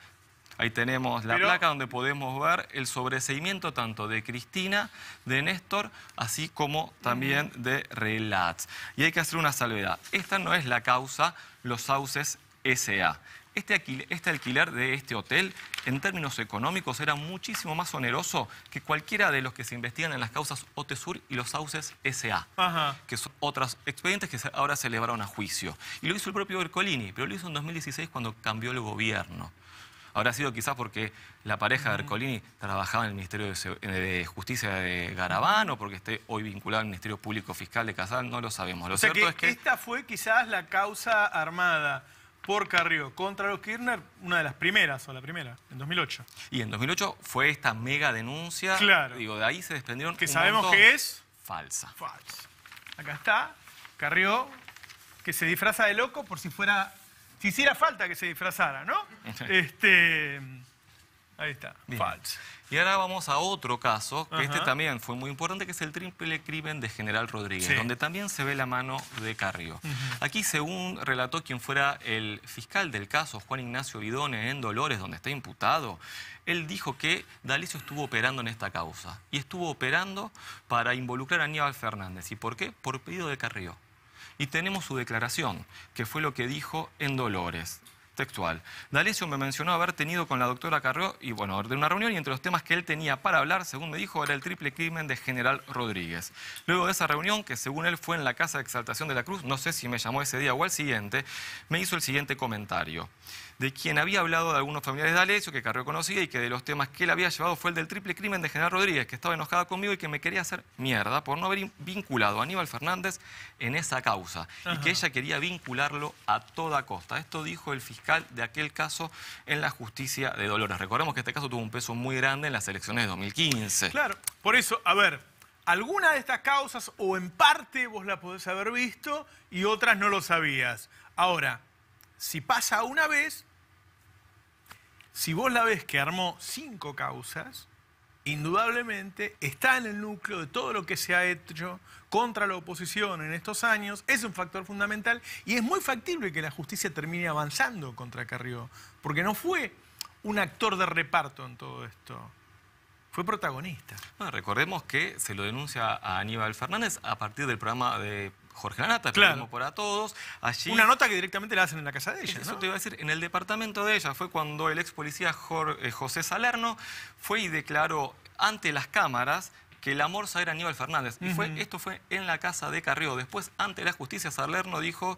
Ahí tenemos la Pero- placa donde podemos ver el sobreseimiento tanto de Cristina, de Néstor, así como también de Relats. Y hay que hacer una salvedad. Esta no es la causa Los Sauces S.A. Este, este alquiler de este hotel, en términos económicos, era muchísimo más oneroso que cualquiera de los que se investigan en las causas OTESUR y los Sauces S.A Ajá. que son otros expedientes que ahora se elevaron a juicio. Y lo hizo el propio Ercolini, pero lo hizo en 2016 cuando cambió el gobierno. Habrá sido quizás porque la pareja de Ercolini trabajaba en el Ministerio de, Justicia de Garabán o porque esté hoy vinculado al Ministerio Público Fiscal de Casal, no lo sabemos. Lo o sea cierto que, es que esta fue quizás la causa armada por Carrió contra los Kirchner, una de las primeras, o la primera, en 2008. y en 2008 fue esta mega denuncia. Claro. Digo, de ahí se desprendieron Que un sabemos montón- que es falsa. falsa. Acá está, Carrió, que se disfraza de loco por si fuera, si hiciera falta que se disfrazara, ¿no? (laughs) este, ahí está, Bien. falsa. Y ahora vamos a otro caso, que este también fue muy importante, que es el triple crimen de General Rodríguez, Sí. donde también se ve la mano de Carrió. Aquí, según relató quien fuera el fiscal del caso, Juan Ignacio Vidone, en Dolores, donde está imputado, él dijo que Dalicio estuvo operando en esta causa. Y estuvo operando para involucrar a Aníbal Fernández. ¿Y por qué? Por pedido de Carrió. Y tenemos su declaración, que fue lo que dijo en Dolores. Textual. D'Alessio me mencionó haber tenido con la doctora Carrió y bueno, de una reunión y entre los temas que él tenía para hablar, según me dijo, era el triple crimen de General Rodríguez. Luego de esa reunión, que según él fue en la Casa de Exaltación de la Cruz, no sé si me llamó ese día o al siguiente, me hizo el siguiente comentario. De quien había hablado de algunos familiares de D'Alessio que Carrió conocía y que de los temas que él había llevado fue el del triple crimen de General Rodríguez, que estaba enojada conmigo y que me quería hacer mierda por no haber in- vinculado a Aníbal Fernández en esa causa y que ella quería vincularlo a toda costa. Esto dijo el fiscal de aquel caso en la justicia de Dolores. Recordemos que este caso tuvo un peso muy grande en las elecciones de 2015. Claro, por eso, a ver, alguna de estas causas o en parte vos la podés haber visto y otras no lo sabías. Ahora, si pasa una vez, si vos la ves que armó cinco causas, indudablemente está en el núcleo de todo lo que se ha hecho contra la oposición en estos años, es un factor fundamental y es muy factible que la justicia termine avanzando contra Carrió, porque no fue un actor de reparto en todo esto, fue protagonista. Recordemos que se lo denuncia a Aníbal Fernández a partir del programa de Jorge Lanata, Claro. Periodismo para Todos. Allí, Una nota que directamente la hacen en la casa de ella, Eso ¿no? te iba a decir, en el departamento de ella fue cuando el ex policía eh, José Salerno fue y declaró ante las cámaras que la morsa era Aníbal Fernández. Y fue, esto fue en la casa de Carrió. Después, ante la justicia, Salerno dijo,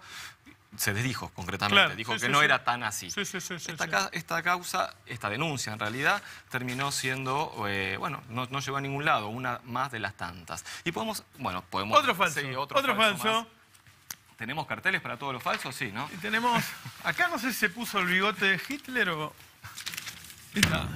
se desdijo concretamente, Claro, dijo sí, que sí, no sí. era tan así. Sí, sí, sí, sí, esta, sí. ca- esta causa, esta denuncia en realidad, terminó siendo, eh, bueno, no, no llegó a ningún lado, una más de las tantas. Y podemos, bueno, podemos... Otro falso, sí, otro, falso. ¿Tenemos carteles para todos los falsos? Sí, ¿no? Y tenemos, acá no sé si se puso el bigote de Hitler o... Está.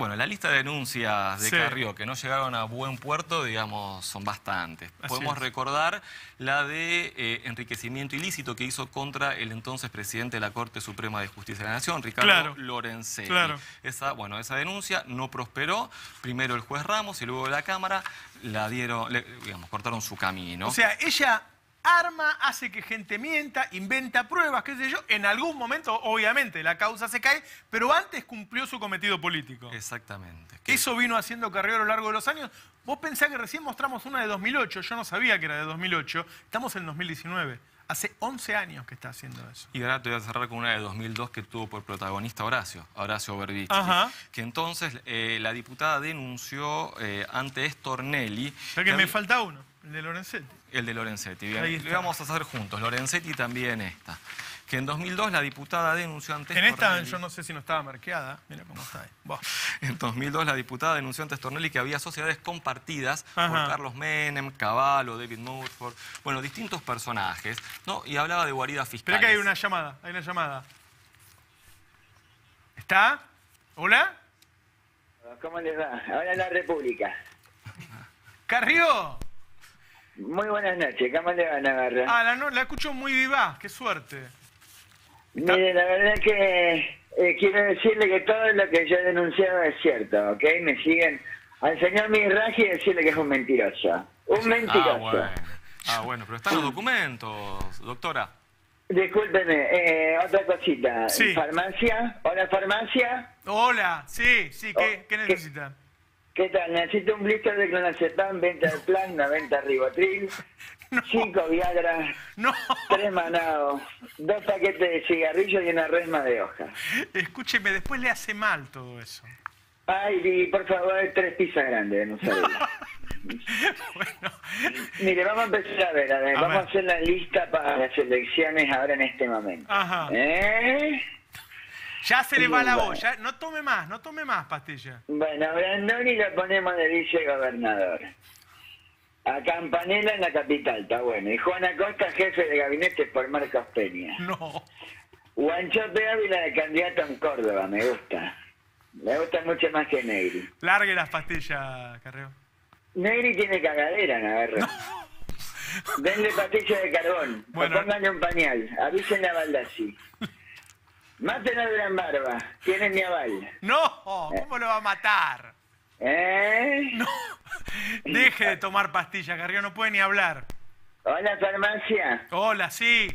Bueno, la lista de denuncias de Sí. Carrió que no llegaron a buen puerto, digamos, son bastantes. Así Podemos es. recordar la de eh, enriquecimiento ilícito que hizo contra el entonces presidente de la Corte Suprema de Justicia de la Nación, Ricardo Claro. Lorenzetti. Claro. Esa, bueno, esa denuncia no prosperó. Primero el juez Ramos y luego la Cámara la dieron, le- digamos, cortaron su camino. O sea, ella arma, hace que gente mienta, inventa pruebas, qué sé yo. En algún momento, obviamente, la causa se cae, pero antes cumplió su cometido político. Exactamente. Eso vino haciendo Carrió a lo largo de los años. Vos pensás que recién mostramos una de 2008, yo no sabía que era de 2008, estamos en 2019. Hace 11 años que está haciendo eso. Y ahora te voy a cerrar con una de 2002 que tuvo por protagonista Horacio, Horacio Berbitsky. Ajá. Que entonces eh, la diputada denunció eh, ante Estornelli. O sea que me falta uno, el de Lorenzetti. El de Lorenzetti. Bien, Ahí lo íbamos a hacer juntos. Lorenzetti también esta. Que en 2002 la diputada denunció ante En esta Stornelli- yo no sé si no estaba marqueada. Mira cómo está ahí. En 2002 la diputada denunció ante Stornelli que había sociedades compartidas por Ajá. Carlos Menem, Cavallo, David Murford, bueno, distintos personajes, ¿no? Y hablaba de guaridas Espera fiscales. que hay una llamada, hay una llamada. ¿Está? ¿Hola? ¿Cómo les va? Ahora la República. ¡Carrió! Muy buenas noches, ¿cómo le va, Navarra? Ah, la, no, la escucho muy viva, qué suerte. Mire, la verdad que eh, quiero decirle que todo lo que yo he denunciado es cierto, ¿ok? Me siguen al señor Mirraji y decirle que es un mentiroso. Un mentiroso. Ah, bueno. Ah, bueno, pero están los documentos, doctora. Discúlpeme, eh, otra cosita. Sí. ¿Farmacia? ¿Hola, farmacia? Hola, sí, sí, ¿qué, ¿qué necesita? ¿Qué tal? Necesito un blister de clonazepam, venta de plan, 90 ribotril, (laughs) 5 Viagra, 3 manados, dos paquetes de cigarrillos y una resma de hoja. Escúcheme, después le hace mal todo eso. Ay, y por favor, tres pizzas grandes de mozzarella. (laughs) Mire, vamos a empezar a ver, a ver, A vamos ver. a hacer la lista para las elecciones ahora en este momento. Ajá. ¿Eh? Ya se le va la voz, ya, no tome más, no tome más pastilla. Bueno, a Brandoni lo ponemos de vicegobernador. A Campanella en la capital, está bueno. Y Juan Acosta, jefe de gabinete por Marcos Peña. No. Guanchope Ávila de candidato en Córdoba, me gusta. Me gusta mucho más que Negri. Largue las pastillas, Carreo. Negri tiene cagadera, Navarro. Denle pastillas de carbón. Bueno. O pónganle un pañal. Avisen a Baldassi. Maten a Durán Barba. Tienen mi aval. No, ¿cómo lo va a matar? ¿Eh? No. (laughs) Deje de tomar pastillas, Carrió, no puede ni hablar. Hola, farmacia. Hola, sí.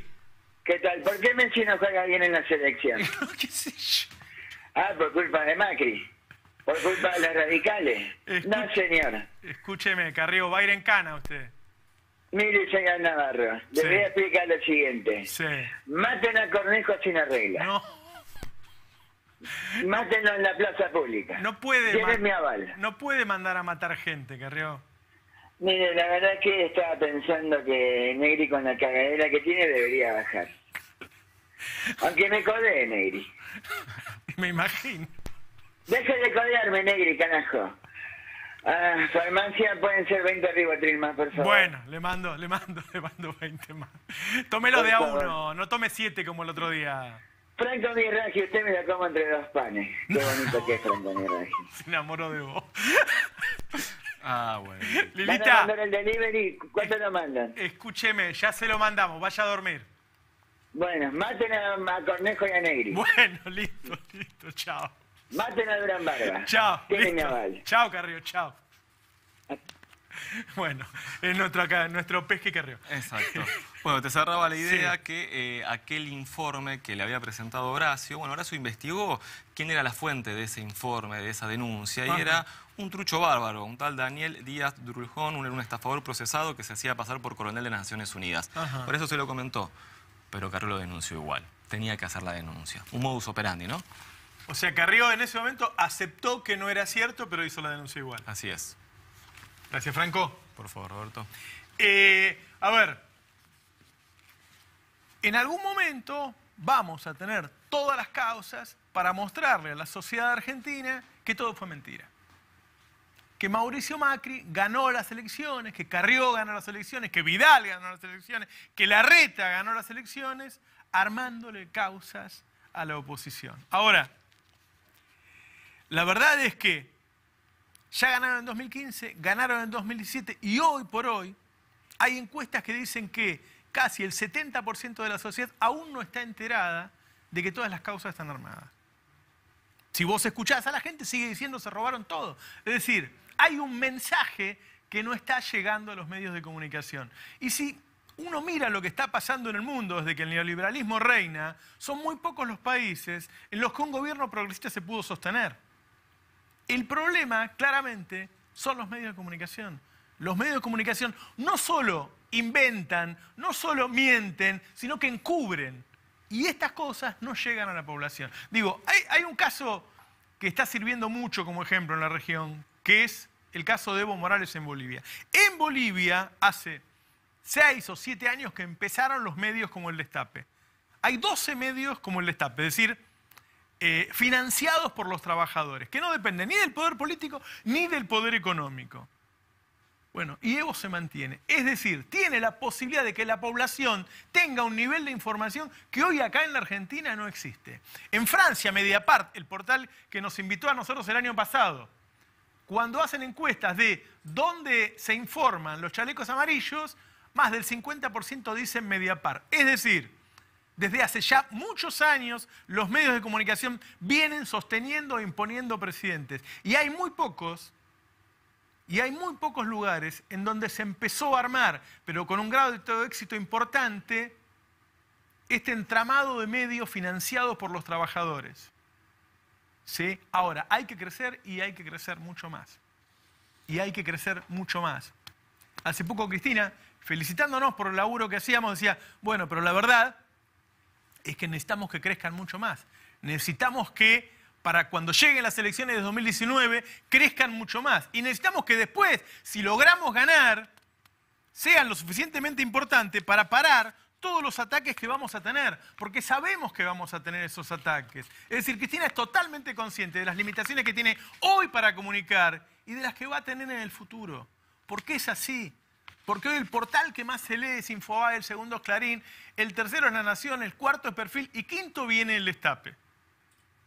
¿Qué tal? ¿Por qué Messi no juega bien en la selección? (laughs) ¿Qué sé yo? Ah, por culpa de Macri. Por culpa de los radicales. No, señor. Escúcheme, Carrió, va a ir en cana usted. Mire, señor Navarro, le Sí. voy a explicar lo siguiente. Sí. Maten a Cornejo sin arregla. No. Mátenlo en la plaza pública. No puede, mi aval. no puede mandar a matar gente, Carrió. Mire, la verdad es que estaba pensando que Negri con la cagadera que tiene debería bajar. Aunque me codee, Negri. (laughs) Me imagino. Deje de codearme, Negri, canajo. Ah, farmacia pueden ser 20 ribotril más, por favor. Bueno, le mando, le mando, (laughs) le mando 20 más. Tómelo Por de a favor. uno, no tome 7 como el otro día. Franco Mirraji, usted me la como entre dos panes. (laughs) Qué bonito que es Franco Mirraji. (laughs) Se enamoró de vos. Ah, bueno. ¿Van a Lilita, mandar el delivery? ¿Cuánto lo mandan? escúcheme, ya se lo mandamos, vaya a dormir. Bueno, maten a, a Cornejo y a Negri. Bueno, listo, listo, chao. Maten a Durán Barba. Chao. Chao, Carrió, chao. (laughs) Bueno, es nuestro, acá, nuestro pesque Carrió. Exacto. Bueno, te cerraba la idea que eh, aquel informe que le había presentado Horacio, bueno, Horacio investigó quién era la fuente de ese informe, de esa denuncia, y era un trucho bárbaro, un tal Daniel Díaz Druljón, un, un estafador procesado que se hacía pasar por coronel de las Naciones Unidas. Ajá. Por eso se lo comentó, pero Carlos lo denunció igual. Tenía que hacer la denuncia. Un modus operandi, ¿no? O sea, Carrió en ese momento aceptó que no era cierto, pero hizo la denuncia igual. Así es. Gracias, Franco. Por favor, Roberto. Eh, a ver, en algún momento vamos a tener todas las causas para mostrarle a la sociedad argentina que todo fue mentira. Que Mauricio Macri ganó las elecciones, que Carrió ganó las elecciones, que Vidal ganó las elecciones, que Larreta ganó las elecciones, armándole causas a la oposición. Ahora, la verdad es que ya ganaron en 2015, ganaron en 2017 y hoy por hoy hay encuestas que dicen que casi el 70% de la sociedad aún no está enterada de que todas las causas están armadas. Si vos escuchás a la gente sigue diciendo se robaron todo. Es decir, hay un mensaje que no está llegando a los medios de comunicación. Y si uno mira lo que está pasando en el mundo desde que el neoliberalismo reina, son muy pocos los países en los que un gobierno progresista se pudo sostener. El problema, claramente, son los medios de comunicación. Los medios de comunicación no solo inventan, no solo mienten, sino que encubren. Y estas cosas no llegan a la población. Digo, hay, un caso que está sirviendo mucho como ejemplo en la región, que es el caso de Evo Morales en Bolivia. En Bolivia, hace seis o siete años que empezaron los medios como el Destape. Hay 12 medios como el Destape, es decir, eh, financiados por los trabajadores, que no dependen ni del poder político ni del poder económico. Bueno, y Evo se mantiene. Es decir, tiene la posibilidad de que la población tenga un nivel de información que hoy acá en la Argentina no existe. En Francia, Mediapart, el portal que nos invitó a nosotros el año pasado, cuando hacen encuestas de dónde se informan los chalecos amarillos, más del 50% dicen Mediapart. Es decir, desde hace ya muchos años los medios de comunicación vienen sosteniendo e imponiendo presidentes. Y hay muy pocos, y hay muy pocos lugares en donde se empezó a armar, pero con un grado de éxito importante, este entramado de medios financiados por los trabajadores. ¿Sí? Ahora, hay que crecer y hay que crecer mucho más. Y hay que crecer mucho más. Hace poco Cristina, felicitándonos por el laburo que hacíamos, decía, bueno, pero la verdad es que necesitamos que crezcan mucho más. Necesitamos que para cuando lleguen las elecciones de 2019 crezcan mucho más. Y necesitamos que después, si logramos ganar, sean lo suficientemente importantes para parar todos los ataques que vamos a tener, porque sabemos que vamos a tener esos ataques. Es decir, Cristina es totalmente consciente de las limitaciones que tiene hoy para comunicar y de las que va a tener en el futuro. Porque es así. Porque hoy el portal que más se lee es Infobae, el segundo es Clarín, el tercero es La Nación, el cuarto es Perfil y quinto viene el Destape.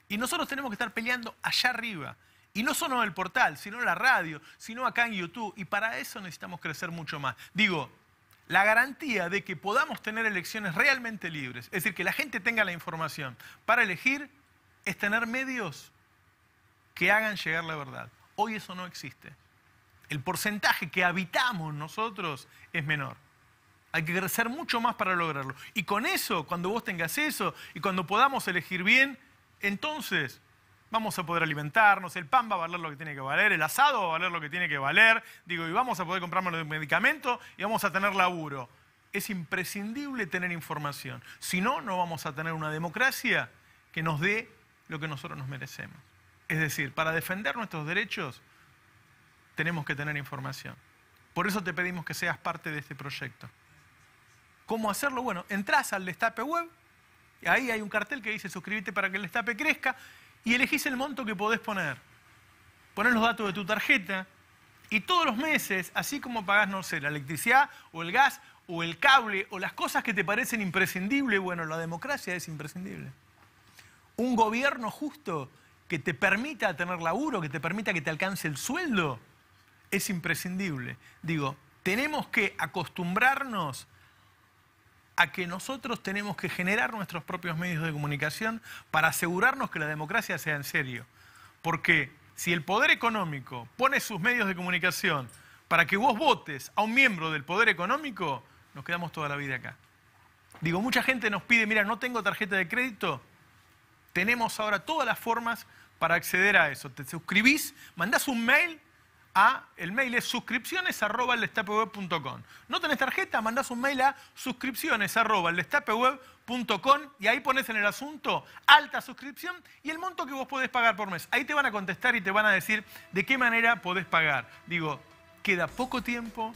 Y nosotros tenemos que estar peleando allá arriba. Y no solo el portal, sino la radio, sino acá en YouTube. Y para eso necesitamos crecer mucho más. Digo, la garantía de que podamos tener elecciones realmente libres, es decir, que la gente tenga la información para elegir, es tener medios que hagan llegar la verdad. Hoy eso no existe el porcentaje que habitamos nosotros es menor. Hay que crecer mucho más para lograrlo. Y con eso, cuando vos tengas eso y cuando podamos elegir bien, entonces vamos a poder alimentarnos, el pan va a valer lo que tiene que valer, el asado va a valer lo que tiene que valer, digo, y vamos a poder comprarnos los medicamentos y vamos a tener laburo. Es imprescindible tener información. Si no, no vamos a tener una democracia que nos dé lo que nosotros nos merecemos. Es decir, para defender nuestros derechos tenemos que tener información. Por eso te pedimos que seas parte de este proyecto. ¿Cómo hacerlo? Bueno, entras al Destape Web, y ahí hay un cartel que dice suscríbete para que el Destape crezca, y elegís el monto que podés poner. Pones los datos de tu tarjeta, y todos los meses, así como pagás, no sé, la electricidad o el gas o el cable o las cosas que te parecen imprescindibles, bueno, la democracia es imprescindible. Un gobierno justo que te permita tener laburo, que te permita que te alcance el sueldo, es imprescindible. Digo, tenemos que acostumbrarnos a que nosotros tenemos que generar nuestros propios medios de comunicación para asegurarnos que la democracia sea en serio. Porque si el poder económico pone sus medios de comunicación para que vos votes a un miembro del poder económico, nos quedamos toda la vida acá. Digo, mucha gente nos pide, mira, no tengo tarjeta de crédito, tenemos ahora todas las formas para acceder a eso. Te suscribís, mandás un mail el mail es suscripciones arroba No tenés tarjeta, mandás un mail a suscripciones arroba y ahí pones en el asunto alta suscripción y el monto que vos podés pagar por mes. Ahí te van a contestar y te van a decir de qué manera podés pagar. Digo, queda poco tiempo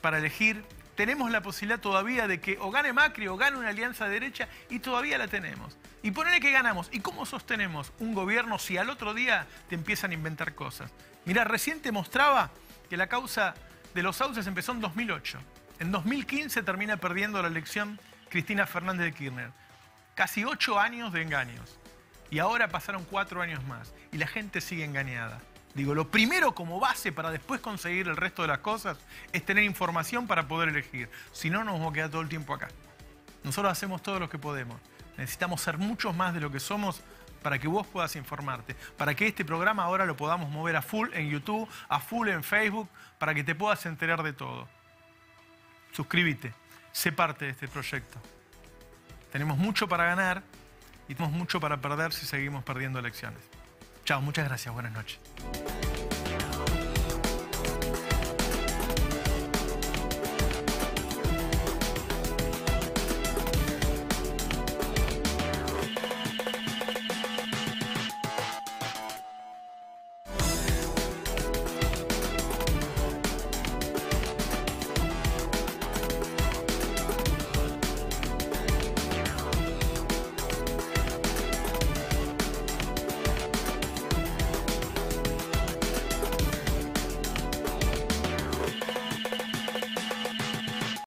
para elegir. Tenemos la posibilidad todavía de que o gane Macri o gane una alianza derecha y todavía la tenemos. Y ponerle que ganamos. ¿Y cómo sostenemos un gobierno si al otro día te empiezan a inventar cosas? Mira, recién te mostraba que la causa de los sauces empezó en 2008. En 2015 termina perdiendo la elección Cristina Fernández de Kirchner. Casi ocho años de engaños. Y ahora pasaron cuatro años más. Y la gente sigue engañada. Digo, lo primero como base para después conseguir el resto de las cosas es tener información para poder elegir. Si no, nos vamos a quedar todo el tiempo acá. Nosotros hacemos todo lo que podemos. Necesitamos ser muchos más de lo que somos para que vos puedas informarte, para que este programa ahora lo podamos mover a full en YouTube, a full en Facebook, para que te puedas enterar de todo. Suscríbete, sé parte de este proyecto. Tenemos mucho para ganar y tenemos mucho para perder si seguimos perdiendo elecciones. Chao, muchas gracias, buenas noches.